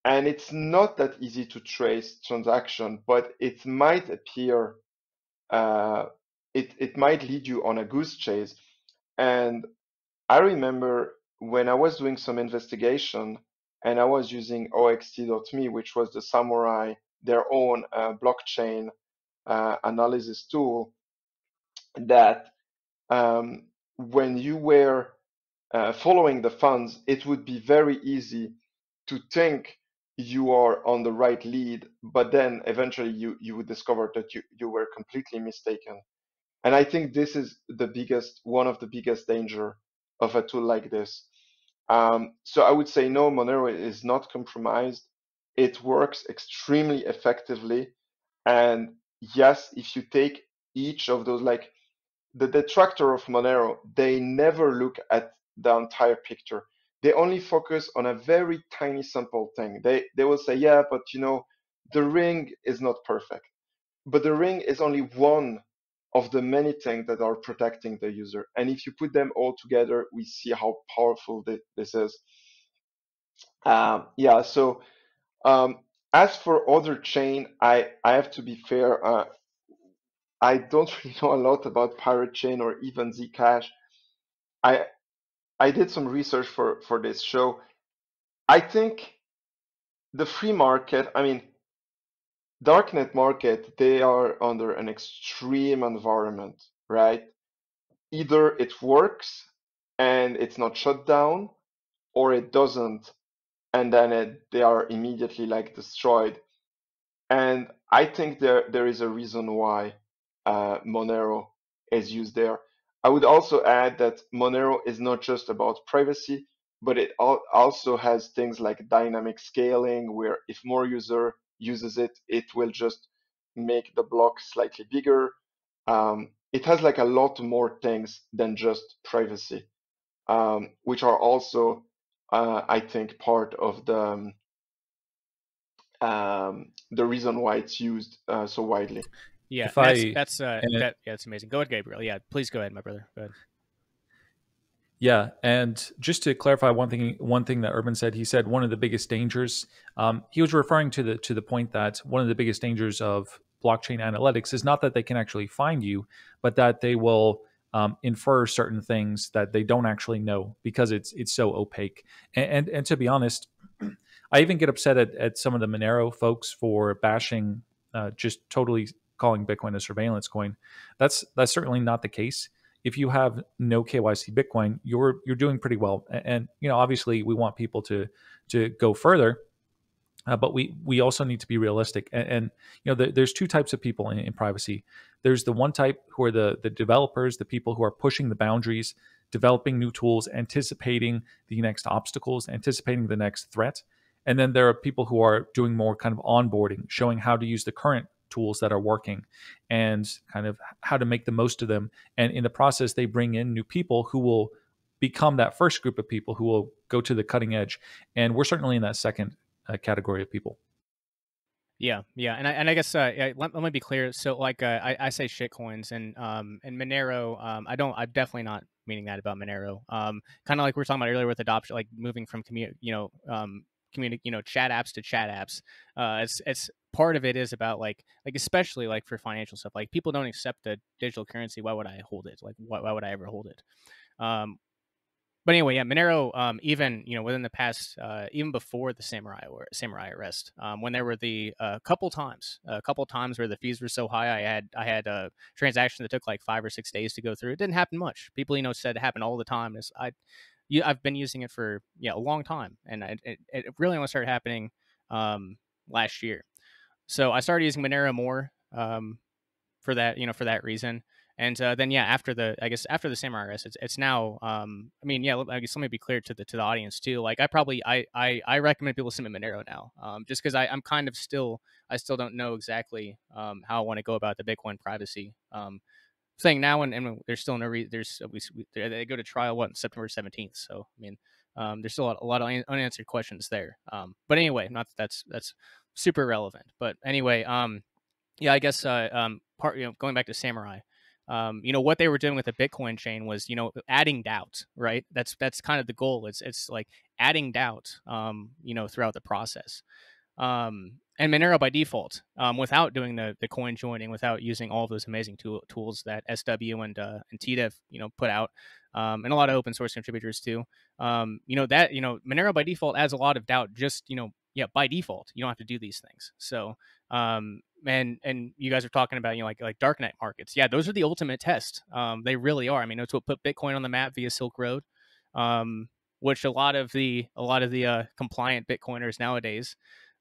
And it's not that easy to trace transaction, but it might appear, uh, it, it might lead you on a goose chase. And I remember when I was doing some investigation and I was using OXT.me, which was the Samourai, their own uh, blockchain uh, analysis tool that um, when you were uh, following the funds, it would be very easy to think you are on the right lead, but then eventually you, you would discover that you, you were completely mistaken. And I think this is the biggest, one of the biggest danger of a tool like this. Um, so I would say no, Monero is not compromised. It works extremely effectively. And yes, if you take each of those, like the detractor of Monero, they never look at the entire picture. They only focus on a very tiny simple thing. They they will say, yeah, but you know, the ring is not perfect. But the ring is only one of the many things that are protecting the user. And if you put them all together, we see how powerful this is. Um, yeah, so um, as for other chain, I, I have to be fair. Uh, I don't [laughs] really know a lot about Pirate Chain or even Zcash. I I did some research for for this show. I think the free market, I mean, darknet market, they are under an extreme environment, right? Either it works and it's not shut down, or it doesn't, and then it, they are immediately like destroyed. And I think there there is a reason why uh, Monero is used there. I would also add that Monero is not just about privacy, but it also has things like dynamic scaling, where if more user uses it, it will just make the block slightly bigger. Um, it has like a lot more things than just privacy, um, which are also, uh, I think, part of the um, um the reason why it's used uh, so widely. Yeah, that's I, that's uh, that, yeah, it's amazing. Go ahead, Gabriel. Yeah, please go ahead, my brother. Go ahead. Yeah, and just to clarify one thing, one thing that Urban said, he said one of the biggest dangers. Um, he was referring to the to the point that one of the biggest dangers of blockchain analytics is not that they can actually find you, but that they will um, infer certain things that they don't actually know because it's it's so opaque. And and, and to be honest, [clears throat] I even get upset at, at some of the Monero folks for bashing uh, just totally calling Bitcoin a surveillance coin. That's that's certainly not the case. If you have no KYC Bitcoin, you're you're doing pretty well. And, and you know, obviously, we want people to to go further, uh, but we we also need to be realistic. And, and you know, the, there's two types of people in, in, privacy. There's the one type who are the the developers, the people who are pushing the boundaries, developing new tools, anticipating the next obstacles, anticipating the next threat. And then there are people who are doing more kind of onboarding, showing how to use the current tools that are working and kind of how to make the most of them. And in the process, they bring in new people who will become that first group of people who will go to the cutting edge. And we're certainly in that second uh, category of people. Yeah, yeah, and I and I guess uh, yeah, let, let me be clear. So like uh, I, I say shit coins and um and Monero. Um, I don't. I'm definitely not meaning that about Monero. Um, kind of like we were talking about earlier with adoption, like moving from commu- you know um community you know chat apps to chat apps. Uh, it's it's part of it is about like like especially like for financial stuff like people don't accept the digital currency why would i hold it? Like why, why would i ever hold it? Um but anyway yeah monero um even you know within the past uh even before the samourai or samourai arrest um when there were the a uh, couple times a couple times where the fees were so high i had i had a transaction that took like five or six days to go through. It didn't happen much. People you know said it happened all the time is i you, I've been using it for yeah a long time, and it, it, really only started happening um, last year. So I started using Monero more um, for that, you know, for that reason. And uh, then yeah, after the I guess after the Samourai Rest, it's it's now. Um, I mean, yeah, I guess let me be clear to the to the audience too. Like I probably I I, I recommend people submit Monero now, um, just because I'm kind of still I still don't know exactly um, how I want to go about the Bitcoin privacy um, thing now, and, and there's still no re- there's we, they go to trial what September 17th. So I mean, um, there's still a lot, a lot, of unanswered questions there. Um, but anyway, not that that's that's super relevant. But anyway, um, yeah, I guess uh, um, part you know going back to Samourai um, you know what they were doing with the bitcoin chain was you know adding doubt right that's that's kind of the goal it's it's like adding doubt um, you know throughout the process um, and monero by default um, without doing the the coin joining without using all of those amazing tool, tools that sw and uh, and tdev you know put out um, and a lot of open source contributors too. Um, you know that you know monero by default adds a lot of doubt just you know yeah by default you don't have to do these things. So um, and and you guys are talking about you know like like darknet markets. Yeah those are the ultimate test. Um, they really are. I mean it's what put bitcoin on the map via silk road um, which a lot of the a lot of the uh, compliant bitcoiners nowadays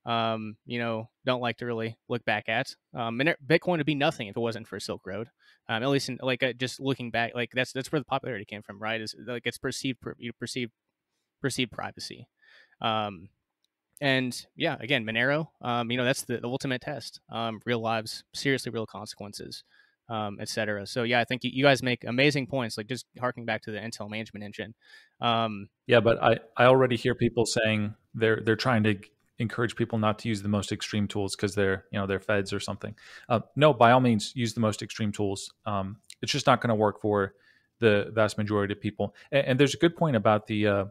um, you know don't like to really look back at um, and bitcoin would be nothing if it wasn't for silk road um, at least in, like uh, just looking back like that's that's where the popularity came from right is like it's perceived you perceived perceived privacy um, and yeah, again, Monero, um, you know, that's the, the ultimate test. Um, real lives, seriously real consequences, um, etc. So yeah, I think you, you, guys make amazing points. Like just harking back to the Intel management engine. Um, yeah, but I I already hear people saying they're they're trying to encourage people not to use the most extreme tools because they're you know they're feds or something. Uh, no, by all means, use the most extreme tools. Um, it's just not going to work for the vast majority of people. And, and there's a good point about the uh,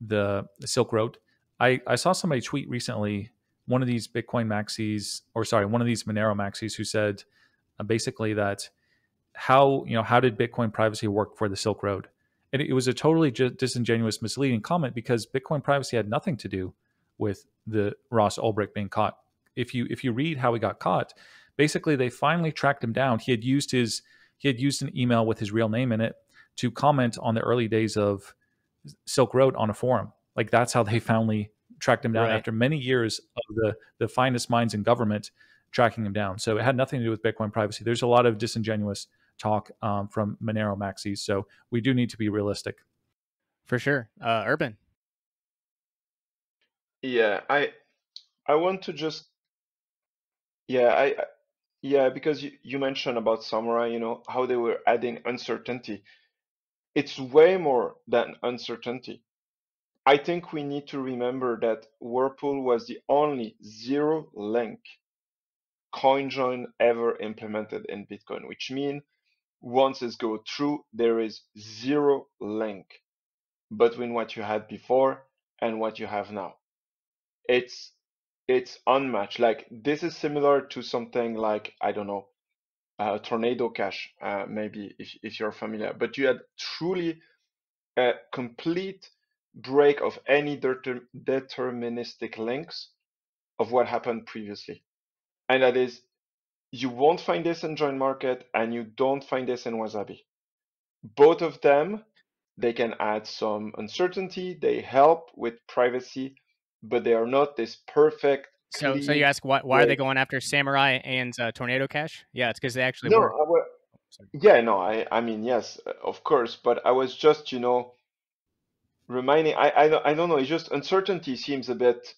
the Silk Road I, I saw somebody tweet recently one of these Bitcoin maxis, or sorry, one of these Monero maxis, who said uh, basically that how you know how did Bitcoin privacy work for the Silk Road? And it was a totally disingenuous, misleading comment because Bitcoin privacy had nothing to do with the Ross Ulbricht being caught. If you if you read how he got caught, basically they finally tracked him down. He had used his he had used an email with his real name in it to comment on the early days of Silk Road on a forum like that's how they [laughs] finally tracked him down right. after many years of the the finest minds in government tracking him down. So it had nothing to do with Bitcoin privacy. There's a lot of disingenuous talk um, from Monero maxis. So we do need to be realistic. For sure, uh, Urban. Yeah, I I want to just yeah I yeah because you, you mentioned about Samourai, you know how they were adding uncertainty. It's way more than uncertainty I think we need to remember that Whirlpool was the only zero link CoinJoin ever implemented in Bitcoin, which means once it's go through, there is zero link between what you had before and what you have now. It's it's unmatched. Like this is similar to something like I don't know, uh, Tornado Cash, uh, maybe if if you're familiar. But you had truly a complete break of any deterministic links of what happened previously. And that is, you won't find this in Join Market and you don't find this in Wasabi. Both of them, they can add some uncertainty, they help with privacy, but they are not this perfect. So, so you ask why, why are they going after Samourai and uh, Tornado Cash? Yeah, it's because they actually no, work. yeah, no, I, I mean, yes, of course, but I was just, you know, reminding I, I I don't know it's just uncertainty seems a bit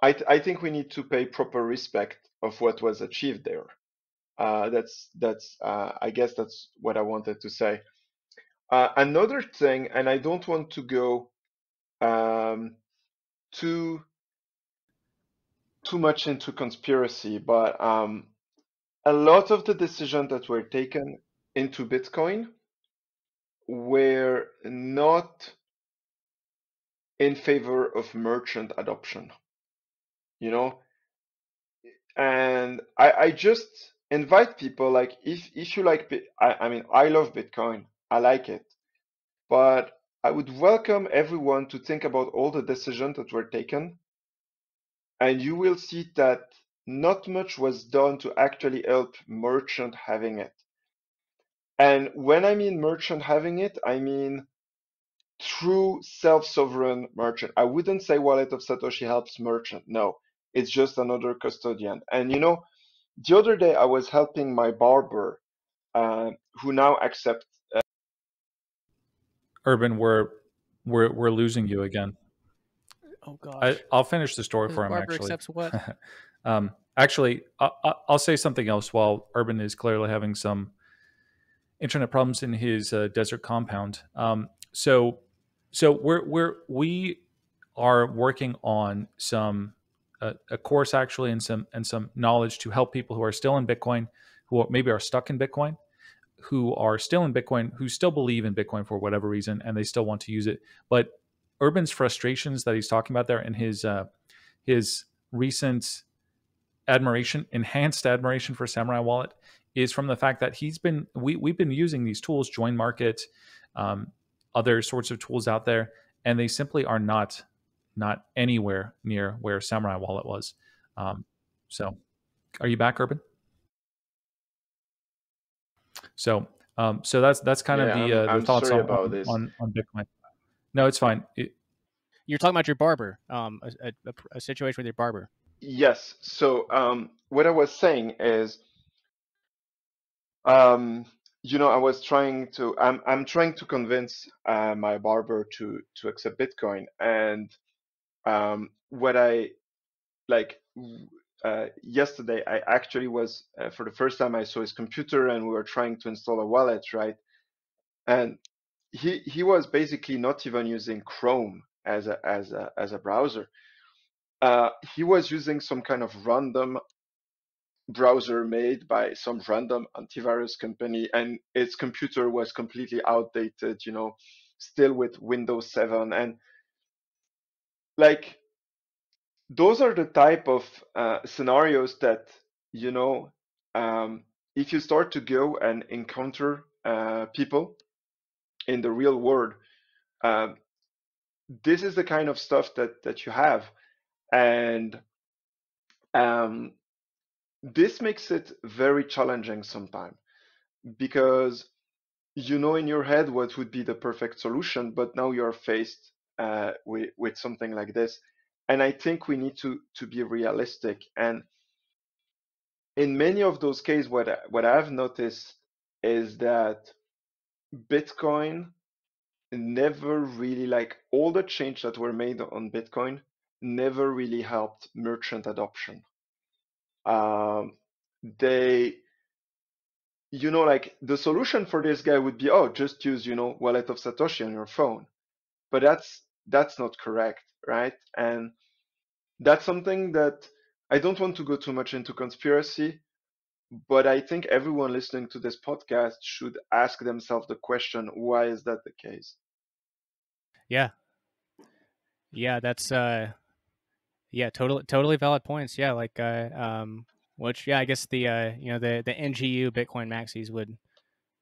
I I think we need to pay proper respect of what was achieved there uh, that's that's uh, I guess that's what I wanted to say uh, another thing and I don't want to go um, too too much into conspiracy but um, a lot of the decisions that were taken into Bitcoin were not in favor of merchant adoption you know? And i i just invite people like if if you like I, I mean i love bitcoin i like it but i would welcome everyone to think about all the decisions that were taken and you will see that not much was done to actually help merchant having it and when i mean merchant having it i mean true self-sovereign merchant. I wouldn't say Wallet of Satoshi helps merchant. No, it's just another custodian. And you know, the other day I was helping my barber uh, who now accept. Urban, we're we're we're losing you again. Oh gosh. I, will finish the story for him. Barber actually, accepts what? [laughs] um, actually, I, will say something else. While Urban is clearly having some internet problems in his uh, desert compound, um, so so we're we're we are working on some uh, a course actually and some and some knowledge to help people who are still in Bitcoin, who are, maybe are stuck in Bitcoin, who are still in Bitcoin, who still believe in Bitcoin for whatever reason, and they still want to use it, but Urban's frustrations that he's talking about there and his uh, his recent admiration, enhanced admiration for Samourai Wallet is from the fact that he's been we we've been using these tools, Join Market, um, other sorts of tools out there, and they simply are not not anywhere near where Samourai Wallet was. Um, so, are you back, Urban? So, um, so that's that's kind yeah, of the, uh, the I'm thoughts on, on, on Bitcoin. No, it's fine. It, You're talking about your barber, um, a, a, a situation with your barber. Yes. So um, what I was saying is, um, you know, I was trying to, I'm, I'm trying to convince uh, my barber to to accept Bitcoin, and um, what I like uh, yesterday, I actually was uh, for the first time I saw his computer, and we were trying to install a wallet, right? And he he was basically not even using Chrome as a as a as a browser. Uh, he was using some kind of random browser made by some random antivirus company, and its computer was completely outdated. You know, still with Windows 7, and like those are the type of uh, scenarios that you know um, if you start to go and encounter uh, people in the real world. Um, this is the kind of stuff that that you have, and um, this makes it very challenging sometimes because you know in your head what would be the perfect solution, but now you're faced uh, with with something like this, and I think we need to to be realistic and in many of those cases, what what I've noticed is that Bitcoin never really like all the change that were made on Bitcoin never really helped merchant adoption. Um, they, you know, like the solution for this guy would be, oh, just use, you know, wallet of Satoshi on your phone, but that's that's not correct, right? And that's something that I don't want to go too much into conspiracy, but I think everyone listening to this podcast should ask themselves the question why is that the case? Yeah. Yeah, that's uh yeah, totally totally valid points. Yeah, like uh um which yeah, I guess the uh you know the the NGU Bitcoin maxis would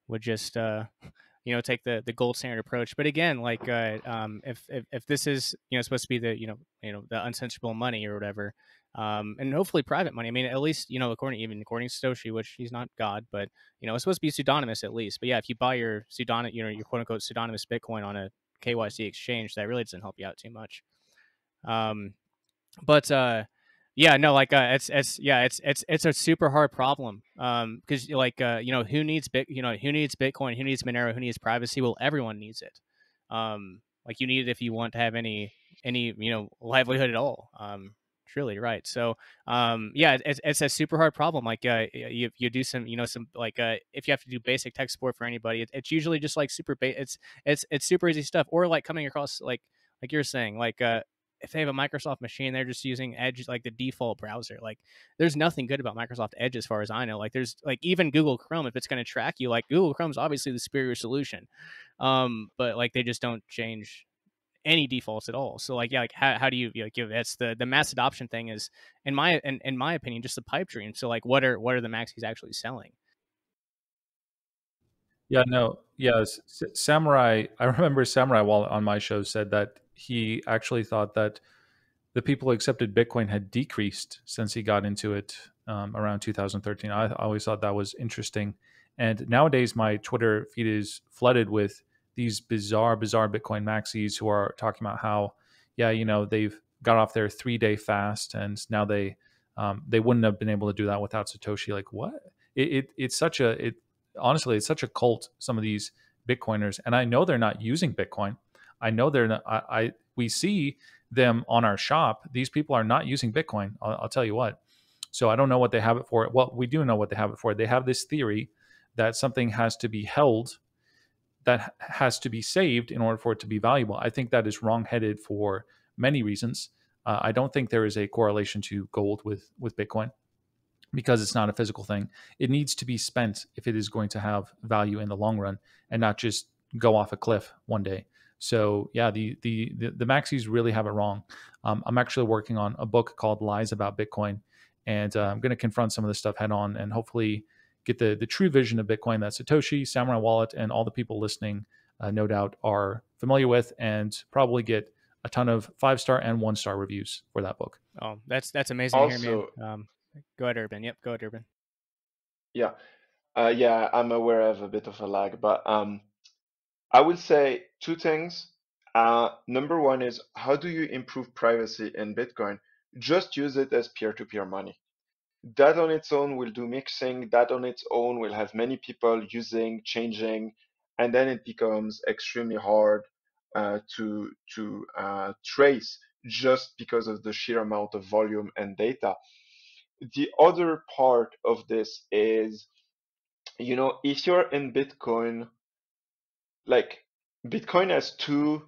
would just uh [laughs] you know take the the gold standard approach but again like uh um if, if if this is you know supposed to be the you know you know the uncensorable money or whatever um, and hopefully private money. I mean, at least you know, according even according to Satoshi, which he's not God, but you know, it's supposed to be pseudonymous at least. But yeah, if you buy your pseudonymous, you know, your quote unquote pseudonymous Bitcoin on a KYC exchange, that really doesn't help you out too much. Um, but uh, yeah, no, like uh, it's it's yeah, it's it's it's a super hard problem. Um, because like uh, you know, who needs bit, you know, who needs Bitcoin, who needs Monero, who needs privacy? Well, everyone needs it. Um, like you need it if you want to have any any you know livelihood at all. Um, truly right so um yeah it's, it's a super hard problem like uh you, you do some you know some like uh if you have to do basic tech support for anybody it, it's usually just like super ba- it's it's it's super easy stuff or like coming across like like you're saying like uh if they have a Microsoft machine, they're just using Edge like the default browser. Like, there's nothing good about Microsoft Edge as far as I know. Like, there's like even Google Chrome, if it's going to track you, like Google Chrome is obviously the superior solution. Um, but like they just don't change any defaults at all. So like yeah, like how, how do you, know, give that's the the mass adoption thing is in my in, in my opinion just a pipe dream. So like what are what are the maxis actually selling? Yeah, no, yeah, Samourai. I remember Samourai Wallet on my show said that he actually thought that the people who accepted Bitcoin had decreased since he got into it um, around 2013. I always thought that was interesting. And nowadays, my Twitter feed is flooded with these bizarre, bizarre Bitcoin maxis who are talking about how, yeah, you know, they've got off their three day fast and now they um, they wouldn't have been able to do that without Satoshi. Like what? It, it it's such a it honestly, it's such a cult. Some of these Bitcoiners, and I know they're not using Bitcoin. I know they're not. I, I we see them on our shop. These people are not using Bitcoin. I'll, I'll tell you what. So I don't know what they have it for. Well, we do know what they have it for. They have this theory that something has to be held that has to be saved in order for it to be valuable. I think that is wrongheaded for many reasons. Uh, I don't think there is a correlation to gold with with Bitcoin because it's not a physical thing. It needs to be spent if it is going to have value in the long run and not just go off a cliff one day. So yeah, the the the, the maxis really have it wrong. Um, I'm actually working on a book called Lies About Bitcoin, and uh, I'm going to confront some of this stuff head on and hopefully get the the true vision of Bitcoin that Satoshi, Samourai Wallet, and all the people listening, uh, no doubt, are familiar with, and probably get a ton of five star and one star reviews for that book. Oh, that's that's amazing also, to hear, man. Um, go ahead, Urban. Yep, go ahead, Urban. Yeah, uh, yeah, I'm aware of a bit of a lag, but um, I would say two things. Uh, number one is how do you improve privacy in Bitcoin? Just use it as peer-to-peer money. That on its own will do mixing. That on its own will have many people using, changing, and then it becomes extremely hard uh, to to uh, trace just because of the sheer amount of volume and data. The other part of this is, you know, if you're in Bitcoin, like Bitcoin has two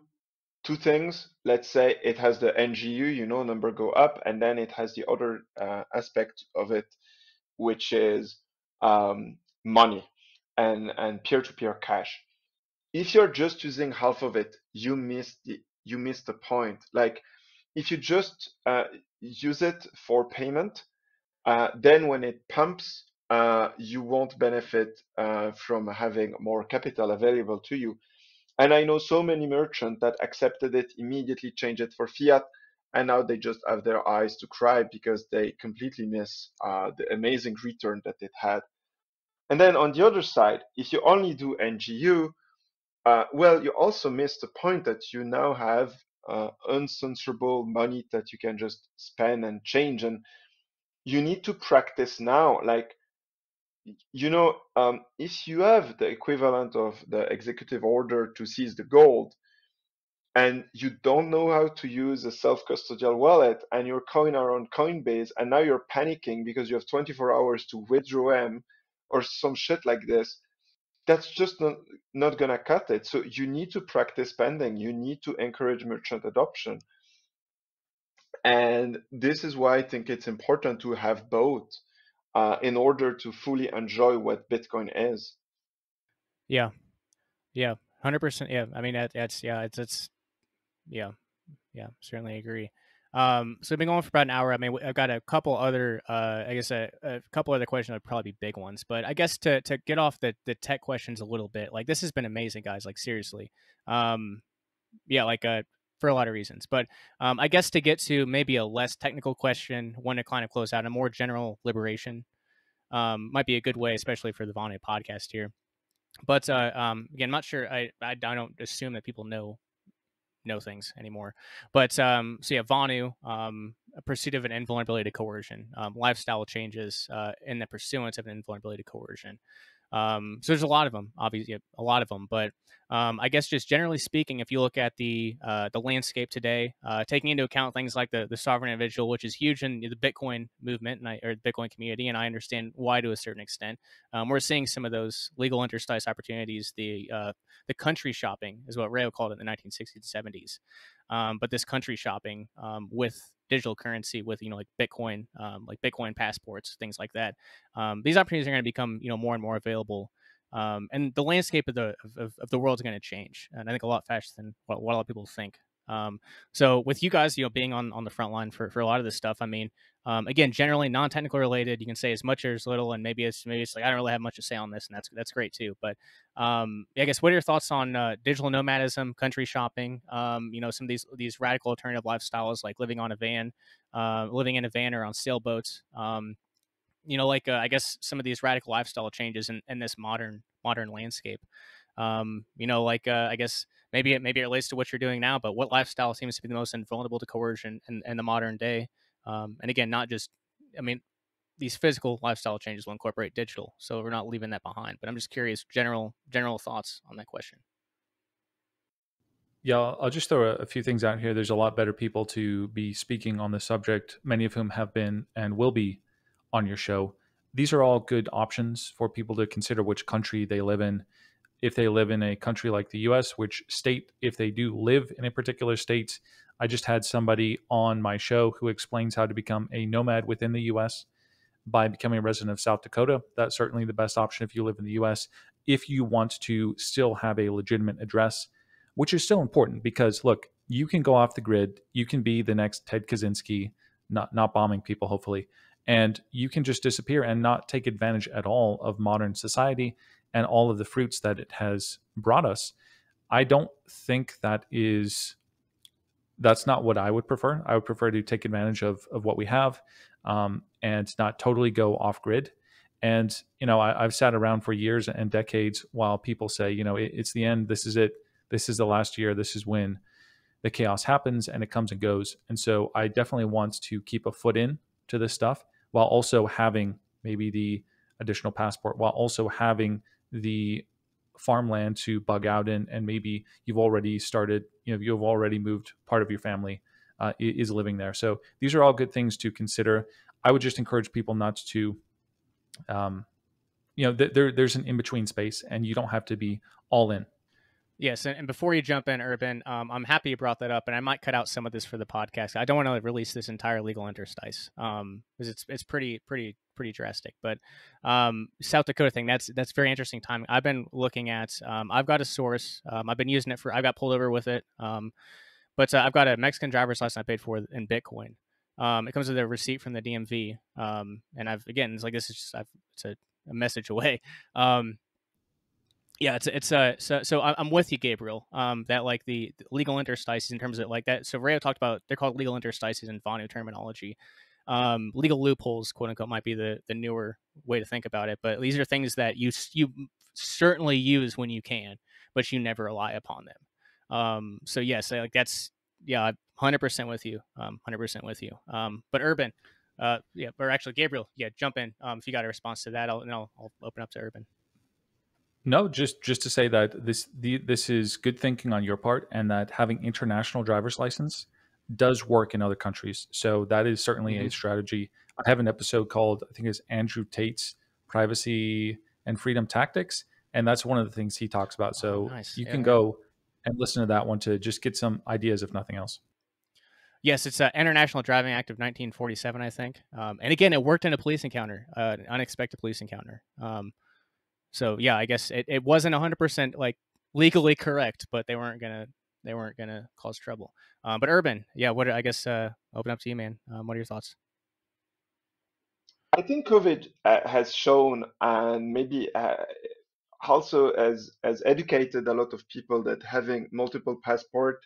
two things. Let's say it has the NGU, you know, number go up, and then it has the other uh, aspect of it, which is um, money and and peer-to-peer cash if you're just using half of it, you miss the you miss the point. Like if you just uh, use it for payment, uh, then when it pumps, uh, you won't benefit uh, from having more capital available to you. And I know so many merchants that accepted it, immediately changed it for fiat, and now they just have their eyes to cry because they completely miss uh, the amazing return that it had. And then on the other side, if you only do NGU, uh, well, you also miss the point that you now have uh, uncensorable money that you can just spend and change, and you need to practice now. Like, you know, um, if you have the equivalent of the executive order to seize the gold, and you don't know how to use a self-custodial wallet, and your coin are on Coinbase, and now you're panicking because you have 24 hours to withdraw them or some shit like this that's just not, not going to cut it. So you need to practice spending. You need to encourage merchant adoption. And this is why I think it's important to have both uh, in order to fully enjoy what Bitcoin is. Yeah. Yeah. 100%. Yeah. I mean, that, that's, yeah, it's, it's, yeah. Yeah. Certainly agree. Um, so we've been going for about an hour. I mean, I've got a couple other, uh, I guess a, a couple other questions would probably be big ones, but I guess to, to get off the, the tech questions a little bit, like this has been amazing guys, like seriously. Um, yeah, like, uh, for a lot of reasons, but, um, I guess to get to maybe a less technical question, one to kind of close out a more general liberation, um, might be a good way, especially for the Vonu podcast here. But, uh, um, again, I'm not sure. I, I, don't assume that people know know things anymore. But um, so yeah, Vonu, um, a pursuit of an invulnerability to coercion, um, lifestyle changes uh, in the pursuance of an invulnerability to coercion. Um, so there's a lot of them, obviously, a lot of them. But um, I guess just generally speaking, if you look at the uh, the landscape today, uh, taking into account things like the the sovereign individual, which is huge in the Bitcoin movement and I, or the Bitcoin community, and I understand why to a certain extent, um, we're seeing some of those legal interstice opportunities. The uh, the country shopping is what Rayo called it in the 1960s and 70s. Um, but this country shopping um, with digital currency with you know like Bitcoin, um, like Bitcoin passports, things like that. Um, these opportunities are going to become you know more and more available, um, and the landscape of the of, of the world is going to change, and I think a lot faster than what, what a lot of people think. Um, so with you guys, you know, being on on the front line for for a lot of this stuff, I mean, um, again, generally non-technical related. You can say as much or as little, and maybe it's maybe it's like I don't really have much to say on this, and that's that's great too. But um, I guess what are your thoughts on uh, digital nomadism, country shopping? Um, you know, some of these these radical alternative lifestyles like living on a van, uh, living in a van or on sailboats. Um, you know, like uh, I guess some of these radical lifestyle changes in, in this modern modern landscape. Um, you know, like uh, I guess maybe it maybe it relates to what you're doing now, but what lifestyle seems to be the most invulnerable to coercion in, in the modern day? Um, and again, not just, I mean, these physical lifestyle changes will incorporate digital. So we're not leaving that behind. But I'm just curious, general general thoughts on that question. Yeah, I'll just throw a, few things out here. There's a lot better people to be speaking on the subject, many of whom have been and will be on your show. These are all good options for people to consider which country they live in. If they live in a country like the US, which state, if they do live in a particular state, I just had somebody on my show who explains how to become a nomad within the US by becoming a resident of South Dakota. That's certainly the best option if you live in the US. If you want to still have a legitimate address, which is still important because look, you can go off the grid, you can be the next Ted Kaczynski, not not bombing people, hopefully, and you can just disappear and not take advantage at all of modern society and all of the fruits that it has brought us. I don't think that is that's not what I would prefer. I would prefer to take advantage of of what we have um, and not totally go off grid. And you know, I, have sat around for years and decades while people say, you know, it, it's the end. This is it. This is the last year. This is when the chaos happens and it comes and goes. And so I definitely want to keep a foot in to this stuff while also having maybe the additional passport, while also having the farmland to bug out in, and maybe you've already started, you know, you've already moved part of your family uh, is living there. So these are all good things to consider. I would just encourage people not to, um, you know, th- there, there's an in between space, and you don't have to be all in. Yes, and, before you jump in, Urban, um, I'm happy you brought that up, and I might cut out some of this for the podcast. I don't want to release this entire legal interstice um, because it's it's pretty pretty pretty drastic. But um, South Dakota thing that's that's very interesting timing. I've been looking at. Um, I've got a source. Um, I've been using it for. I got pulled over with it. Um, but uh, I've got a Mexican driver's license I paid for in Bitcoin. Um, it comes with a receipt from the DMV, um, and I've again, it's like this is just I've, it's a, a, message away. [laughs] Um, yeah, it's it's uh so so I'm with you, Gabriel. Um, that like the, legal interstices in terms of like that. So Rayo talked about they're called legal interstices in Vonu terminology. Um, legal loopholes, quote unquote, might be the the newer way to think about it. But these are things that you you certainly use when you can, but you never rely upon them. Um, so yes, like that's yeah, hundred percent with you. Um, hundred percent with you. Um, but Urban, uh, yeah, or actually Gabriel, yeah, jump in. Um, if you got a response to that, I'll, I'll, I'll open up to Urban. No, just just to say that this the, this is good thinking on your part, and that having international driver's license does work in other countries. So that is certainly mm-hmm. a strategy. I have an episode called I think it's Andrew Tate's privacy and freedom tactics, and that's one of the things he talks about. So oh, nice. you yeah. can go and listen to that one to just get some ideas, if nothing else. Yes, it's an International Driving Act of 1947, I think. Um, and again, it worked in a police encounter, uh, an unexpected police encounter. Um, so yeah, I guess it, it wasn't 100% like legally correct, but they weren't gonna they weren't gonna cause trouble. Um, but Urban, yeah, what I guess uh, open up to you, man. Um, what are your thoughts? I think COVID uh, has shown, and maybe uh, also has has educated a lot of people that having multiple passport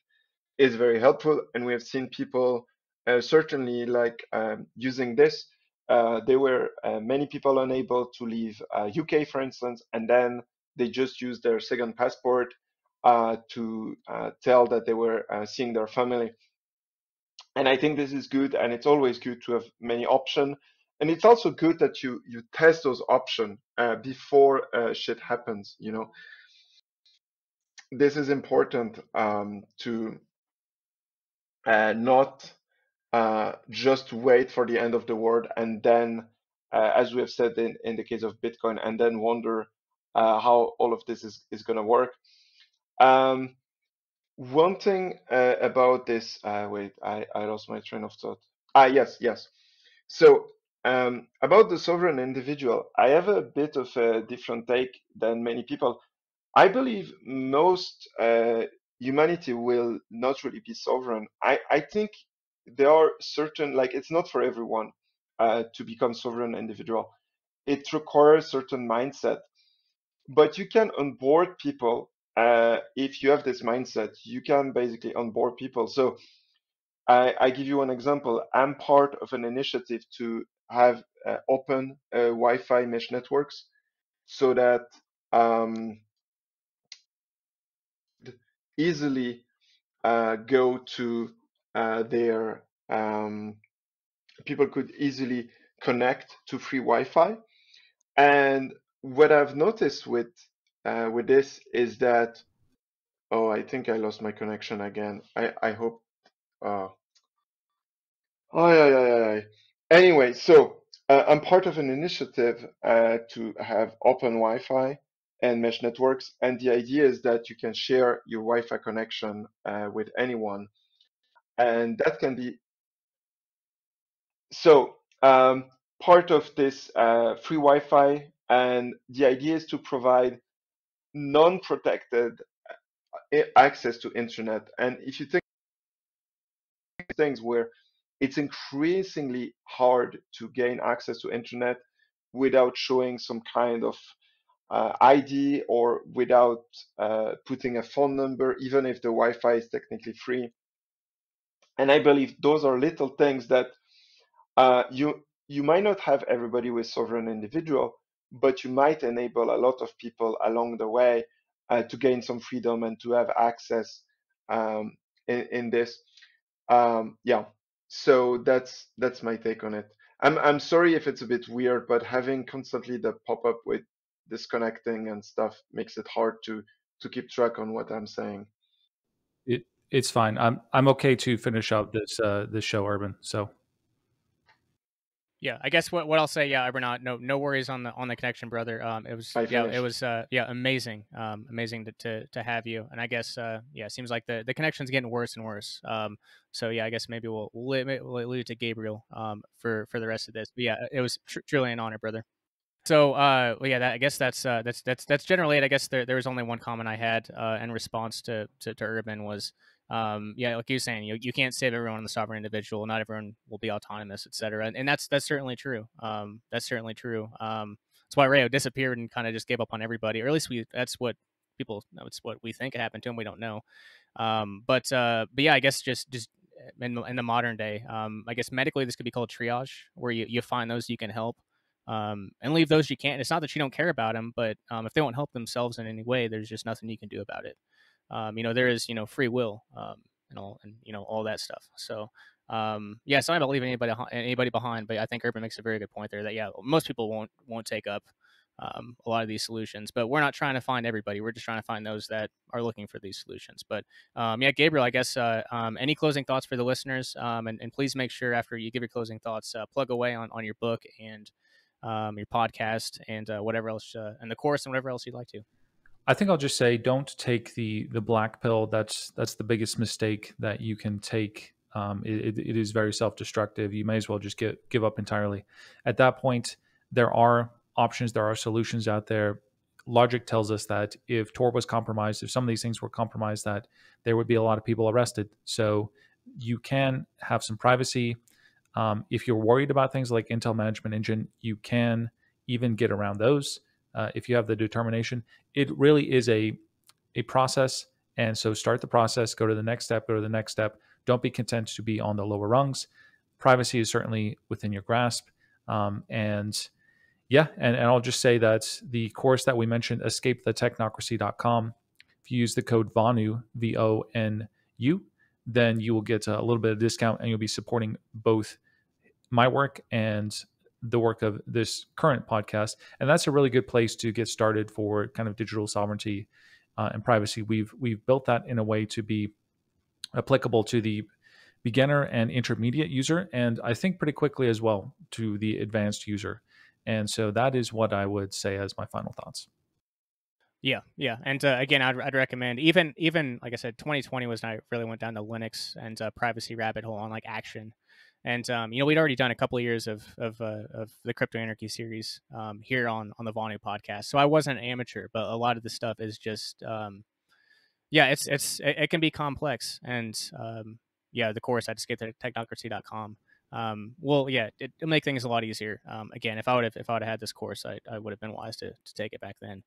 is very helpful, and we have seen people uh, certainly like um, using this uh, there were uh, many people unable to leave UK, uh, for instance, and then they just used their second passport uh, to uh, tell that they were seeing their family. And I think this is good, and it's always good to have many options. And it's also good that you you test those options before shit happens. You know, this is important um, to not uh, just wait for the end of the world and then, uh, as we have said in, in the case of Bitcoin, and then wonder uh, how all of this is, is going to work. Um, one thing uh, about this, uh, wait, I, I lost my train of thought. Ah, yes, yes. So um, about the sovereign individual, I have a bit of a different take than many people. I believe most uh, humanity will not really be sovereign. I, I think there are certain like it's not for everyone uh, to become sovereign individual. It requires certain mindset, but you can onboard people uh, if you have this mindset. You can basically onboard people. So I, I give you an example. I'm part of an initiative to have uh, open uh, Wi-Fi mesh networks so that um, easily uh, go to their um, people could easily connect to free Wi-Fi. And what I've noticed with uh, with this is that oh, I think I lost my connection again. I I hope. Uh, oh yeah yeah yeah. yeah. Anyway, so uh, I'm part of an initiative uh, to have open Wi-Fi and mesh networks, and the idea is that you can share your Wi-Fi connection uh, with anyone, and that can be so um, part of this uh, free Wi-Fi, and the idea is to provide non-protected uh, access to internet. And if you think things where it's increasingly hard to gain access to internet without showing some kind of uh, ID or without uh, putting a phone number, even if the Wi-Fi is technically free. And I believe those are little things that uh, you you might not have everybody with sovereign individual, but you might enable a lot of people along the way uh, to gain some freedom and to have access um, in, in this. Um, yeah, so that's that's my take on it. I'm I'm sorry if it's a bit weird, but having constantly the pop up with disconnecting and stuff makes it hard to to keep track on what I'm saying. It it's fine. I'm I'm okay to finish out this uh this show, Urban. So yeah, I guess what, what I'll say, yeah, Evernaut, no no worries on the on the connection, brother. Um, it was yeah, it was uh, yeah, amazing, um, amazing to, to, to have you. And I guess uh, yeah, it seems like the the connection's getting worse and worse. Um, so yeah, I guess maybe we'll we'll, we'll leave it to Gabriel um for for the rest of this. But yeah, it was tr- truly an honor, brother. So uh, well, yeah, that, I guess that's uh, that's that's that's generally it. I guess there there was only one comment I had uh, in response to to, to Urban was um, yeah, like you're saying, you you can't save everyone on the sovereign individual. Not everyone will be autonomous, et cetera. And, and that's that's certainly true. Um, that's certainly true. Um, that's why Rayo disappeared and kind of just gave up on everybody, or at least we that's what people that's what we think happened to him. We don't know. Um, but uh, but yeah, I guess just just in the, in the modern day, um, I guess medically this could be called triage, where you, you find those you can help. Um, and leave those you can't. It's not that you don't care about them, but um, if they won't help themselves in any way, there's just nothing you can do about it um, you know there is you know free will um, and all and you know all that stuff. So um, yeah so i don't leave anybody anybody behind but i think urban makes a very good point there that yeah most people won't won't take up um, a lot of these solutions but we're not trying to find everybody. We're just trying to find those that are looking for these solutions. But um, yeah gabriel i guess uh, um, any closing thoughts for the listeners? Um, and, and please make sure after you give your closing thoughts uh, plug away on, on your book and um, your podcast and uh, whatever else uh, and the course and whatever else you'd like to I think I'll just say don't take the the black pill. That's that's the biggest mistake that you can take. Um, it, it is very self destructive. You may as well just get give up entirely. At that point, there are options. There are solutions out there. Logic tells us that if Tor was compromised, if some of these things were compromised, that there would be a lot of people arrested. So you can have some privacy. Um, if you're worried about things like Intel Management Engine, you can even get around those uh, if you have the determination. It really is a a process, and so start the process, go to the next step, go to the next step. Don't be content to be on the lower rungs. Privacy is certainly within your grasp, um, and yeah, and, and I'll just say that the course that we mentioned, escapethetechnocracy.com, if you use the code VONU, V O N U, then you will get a little bit of discount and you'll be supporting both my work and the work of this current podcast. And that's a really good place to get started for kind of digital sovereignty uh, and privacy. We've we've built that in a way to be applicable to the beginner and intermediate user, and I think pretty quickly as well to the advanced user. And so that is what I would say as my final thoughts. Yeah, yeah, and uh, again, I'd, I'd recommend even even like I said, 2020 was when I really went down the Linux and uh, privacy rabbit hole on like action and um, you know, we'd already done a couple of years of of, uh, of the Crypto Anarchy series um, here on on the Vonu podcast. So I wasn't an amateur, but a lot of the stuff is just, um, yeah, it's it's it, it, can be complex. And um, yeah, the course i just at escapethetechnocracy.com. Um, well, yeah, it, will make things a lot easier. Um, again, if I would have if I would have had this course, I, I would have been wise to to take it back then.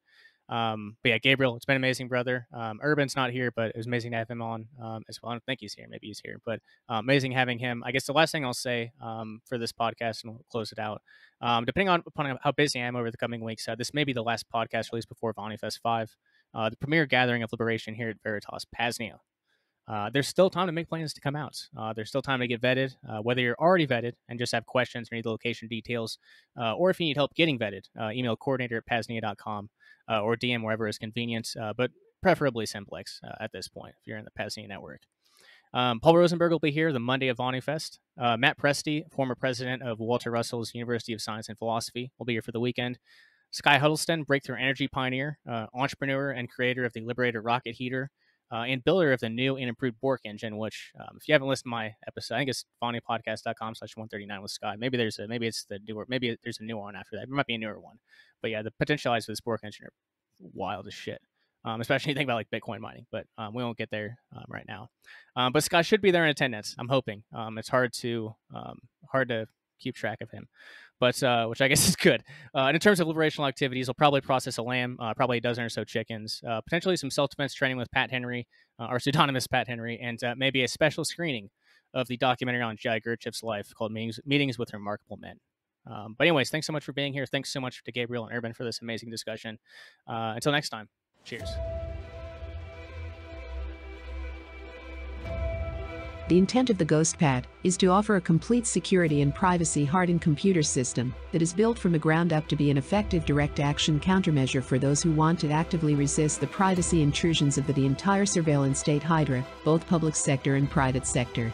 Um, but yeah, Gabriel, it's been amazing, brother. Um, Urban's not here, but it was amazing to have him on um, as well. I don't think he's here. Maybe he's here, but uh, amazing having him. I guess the last thing I'll say um, for this podcast, and we'll close it out. Um, depending on upon how busy I am over the coming weeks, uh, this may be the last podcast released before VonuFest 5, uh, the premier gathering of liberation here at Veritas, Paznia. uh, there's still time to make plans to come out. Uh, there's still time to get vetted, uh, whether you're already vetted and just have questions or need the location details, or if you need help getting vetted, email coordinator at paznia.com uh, or DM wherever is convenient, but preferably simplex at this point if you're in the Paznia network. Um, Paul Rosenberg will be here the Monday of VonuFest. Matt Presti, former president of Walter Russell's University of Science and Philosophy, will be here for the weekend. Sky Huddleston, breakthrough energy pioneer, entrepreneur, and creator of the Liberator rocket heater uh, and builder of the new and improved Bork engine, which um, if you haven't listened to my episode, I think it's vonupodcast.com slash 139 with Scott. Maybe there's a, maybe it's the newer, maybe there's a new one after that. It might be a newer one. But yeah, the potentialities for this Bork engine are wild as shit. Um, especially you think about like Bitcoin mining, but um, we won't get there um, right now. Um, but Scott should be there in attendance. I'm hoping. Um, it's hard to um, hard to keep track of him but uh, which I [laughs] guess is good. Uh, and in terms of liberational activities, he'll probably process a lamb, uh, probably a dozen or so chickens, uh, potentially some self-defense training with Pat Henry, uh, or pseudonymous Pat Henry, and uh, maybe a special screening of the documentary on Jai Gurdjieff's life called Meetings, Meetings with Remarkable Men. Um, but anyways, thanks so much for being here. Thanks so much to Gabriel and Urban for this amazing discussion. until next time, cheers. The intent of the GhostPad is to offer a complete security and privacy hardened computer system that is built from the ground up to be an effective direct action countermeasure for those who want to actively resist the privacy intrusions of the entire surveillance state hydra, both public sector and private sector.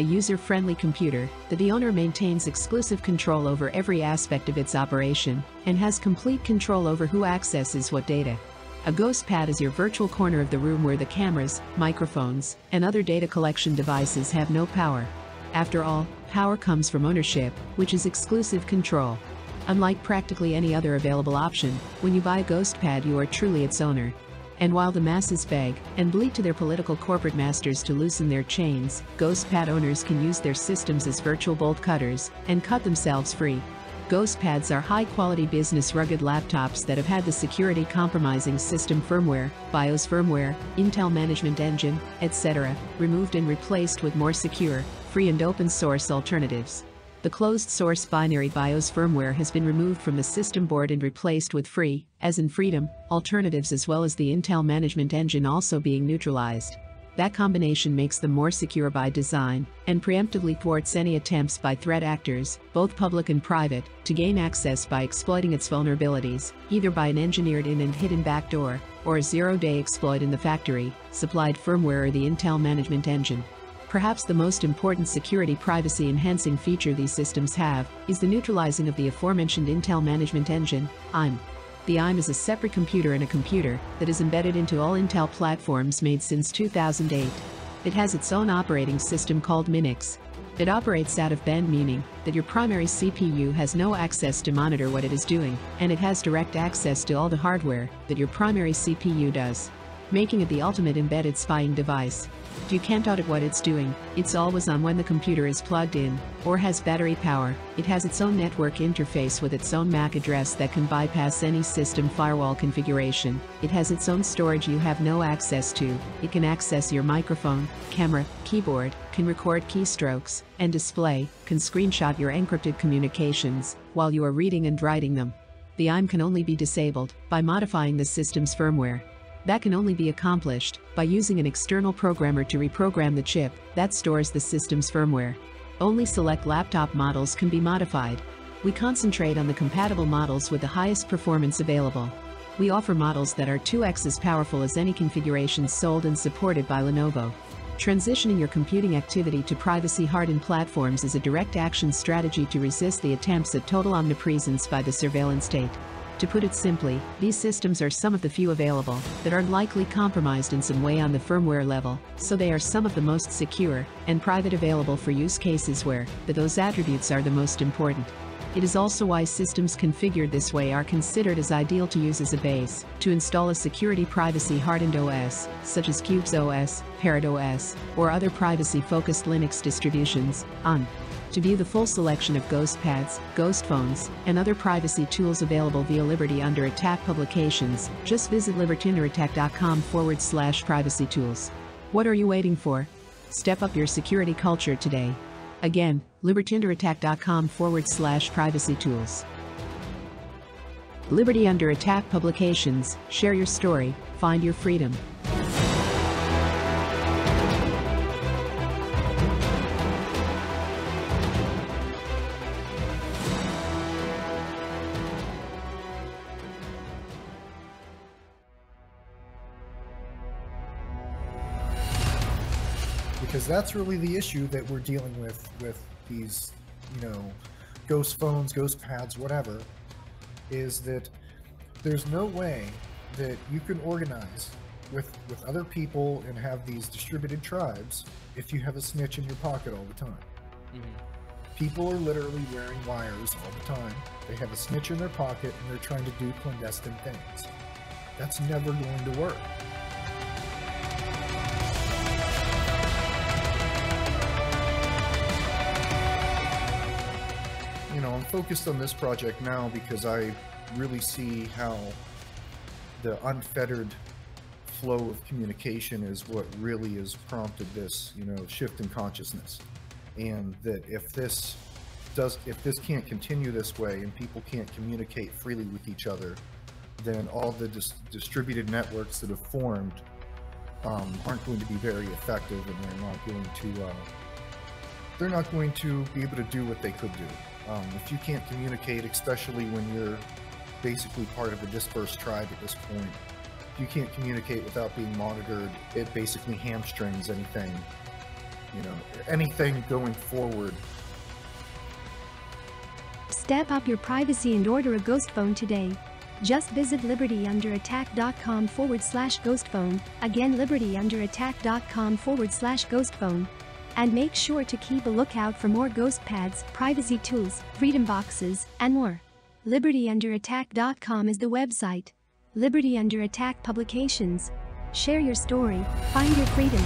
A user-friendly computer that the owner maintains exclusive control over every aspect of its operation and has complete control over who accesses what data. A ghost pad is your virtual corner of the room where the cameras, microphones, and other data collection devices have no power. After all, power comes from ownership, which is exclusive control. Unlike practically any other available option, when you buy a ghost pad you are truly its owner. And while the masses beg and bleat to their political corporate masters to loosen their chains, ghost pad owners can use their systems as virtual bolt cutters and cut themselves free. GhostPads are high-quality business rugged laptops that have had the security compromising system firmware, BIOS firmware, Intel management engine, etc., removed and replaced with more secure, free and open source alternatives. The closed source binary BIOS firmware has been removed from the system board and replaced with free, as in Freedom, alternatives as well as the Intel management engine also being neutralized. That combination makes them more secure by design, and preemptively thwarts any attempts by threat actors, both public and private, to gain access by exploiting its vulnerabilities, either by an engineered in and hidden backdoor, or a zero-day exploit in the factory, supplied firmware or the Intel management engine. Perhaps the most important security privacy enhancing feature these systems have is the neutralizing of the aforementioned Intel management engine, IM. The IME is a separate computer in a computer that is embedded into all Intel platforms made since 2008. It has its own operating system called Minix. It operates out of band meaning that your primary CPU has no access to monitor what it is doing, and it has direct access to all the hardware that your primary CPU does, making it the ultimate embedded spying device. You can't audit what it's doing, it's always on when the computer is plugged in, or has battery power, it has its own network interface with its own MAC address that can bypass any system firewall configuration, it has its own storage you have no access to, it can access your microphone, camera, keyboard, can record keystrokes, and display, can screenshot your encrypted communications, while you are reading and writing them. The IM can only be disabled by modifying the system's firmware. That can only be accomplished by using an external programmer to reprogram the chip that stores the system's firmware. Only select laptop models can be modified. We concentrate on the compatible models with the highest performance available. We offer models that are 2x as powerful as any configurations sold and supported by Lenovo. Transitioning your computing activity to privacy-hardened platforms is a direct action strategy to resist the attempts at total omnipresence by the surveillance state. To put it simply, these systems are some of the few available that are likely compromised in some way on the firmware level, so they are some of the most secure and private available for use cases where those attributes are the most important. It is also why systems configured this way are considered as ideal to use as a base to install a security privacy hardened OS, such as Qubes OS, Parrot OS, or other privacy focused Linux distributions, on. To view the full selection of ghost pads, ghost phones, and other privacy tools available via Liberty Under Attack publications, just visit libertyunderattack.com forward slash privacy tools. What are you waiting for? Step up your security culture today. Again, libertyunderattack.com forward slash privacy tools. Liberty Under Attack Publications, share your story, find your freedom. That's really the issue that we're dealing with with these, you know, ghost phones, ghost pads, whatever, is that there's no way that you can organize with with other people and have these distributed tribes if you have a snitch in your pocket all the time. Mm-hmm. People are literally wearing wires all the time. They have a snitch in their pocket and they're trying to do clandestine things. That's never going to work. You know, I'm focused on this project now because I really see how the unfettered flow of communication is what really has prompted this, you know, shift in consciousness. And that if this does, if this can't continue this way and people can't communicate freely with each other, then all the dis- distributed networks that have formed um, aren't going to be very effective, and they're not going to uh, they're not going to be able to do what they could do. Um, if you can't communicate, especially when you're basically part of a dispersed tribe at this point, if you can't communicate without being monitored, it basically hamstrings anything, you know, anything going forward. Step up your privacy and order a ghost phone today. Just visit libertyunderattack.com forward slash ghost phone, again libertyunderattack.com forward slash ghost phone. And make sure to keep a lookout for more ghost pads, privacy tools, freedom boxes, and more. LibertyUnderAttack.com is the website. Liberty Under Attack Publications. Share your story, find your freedom.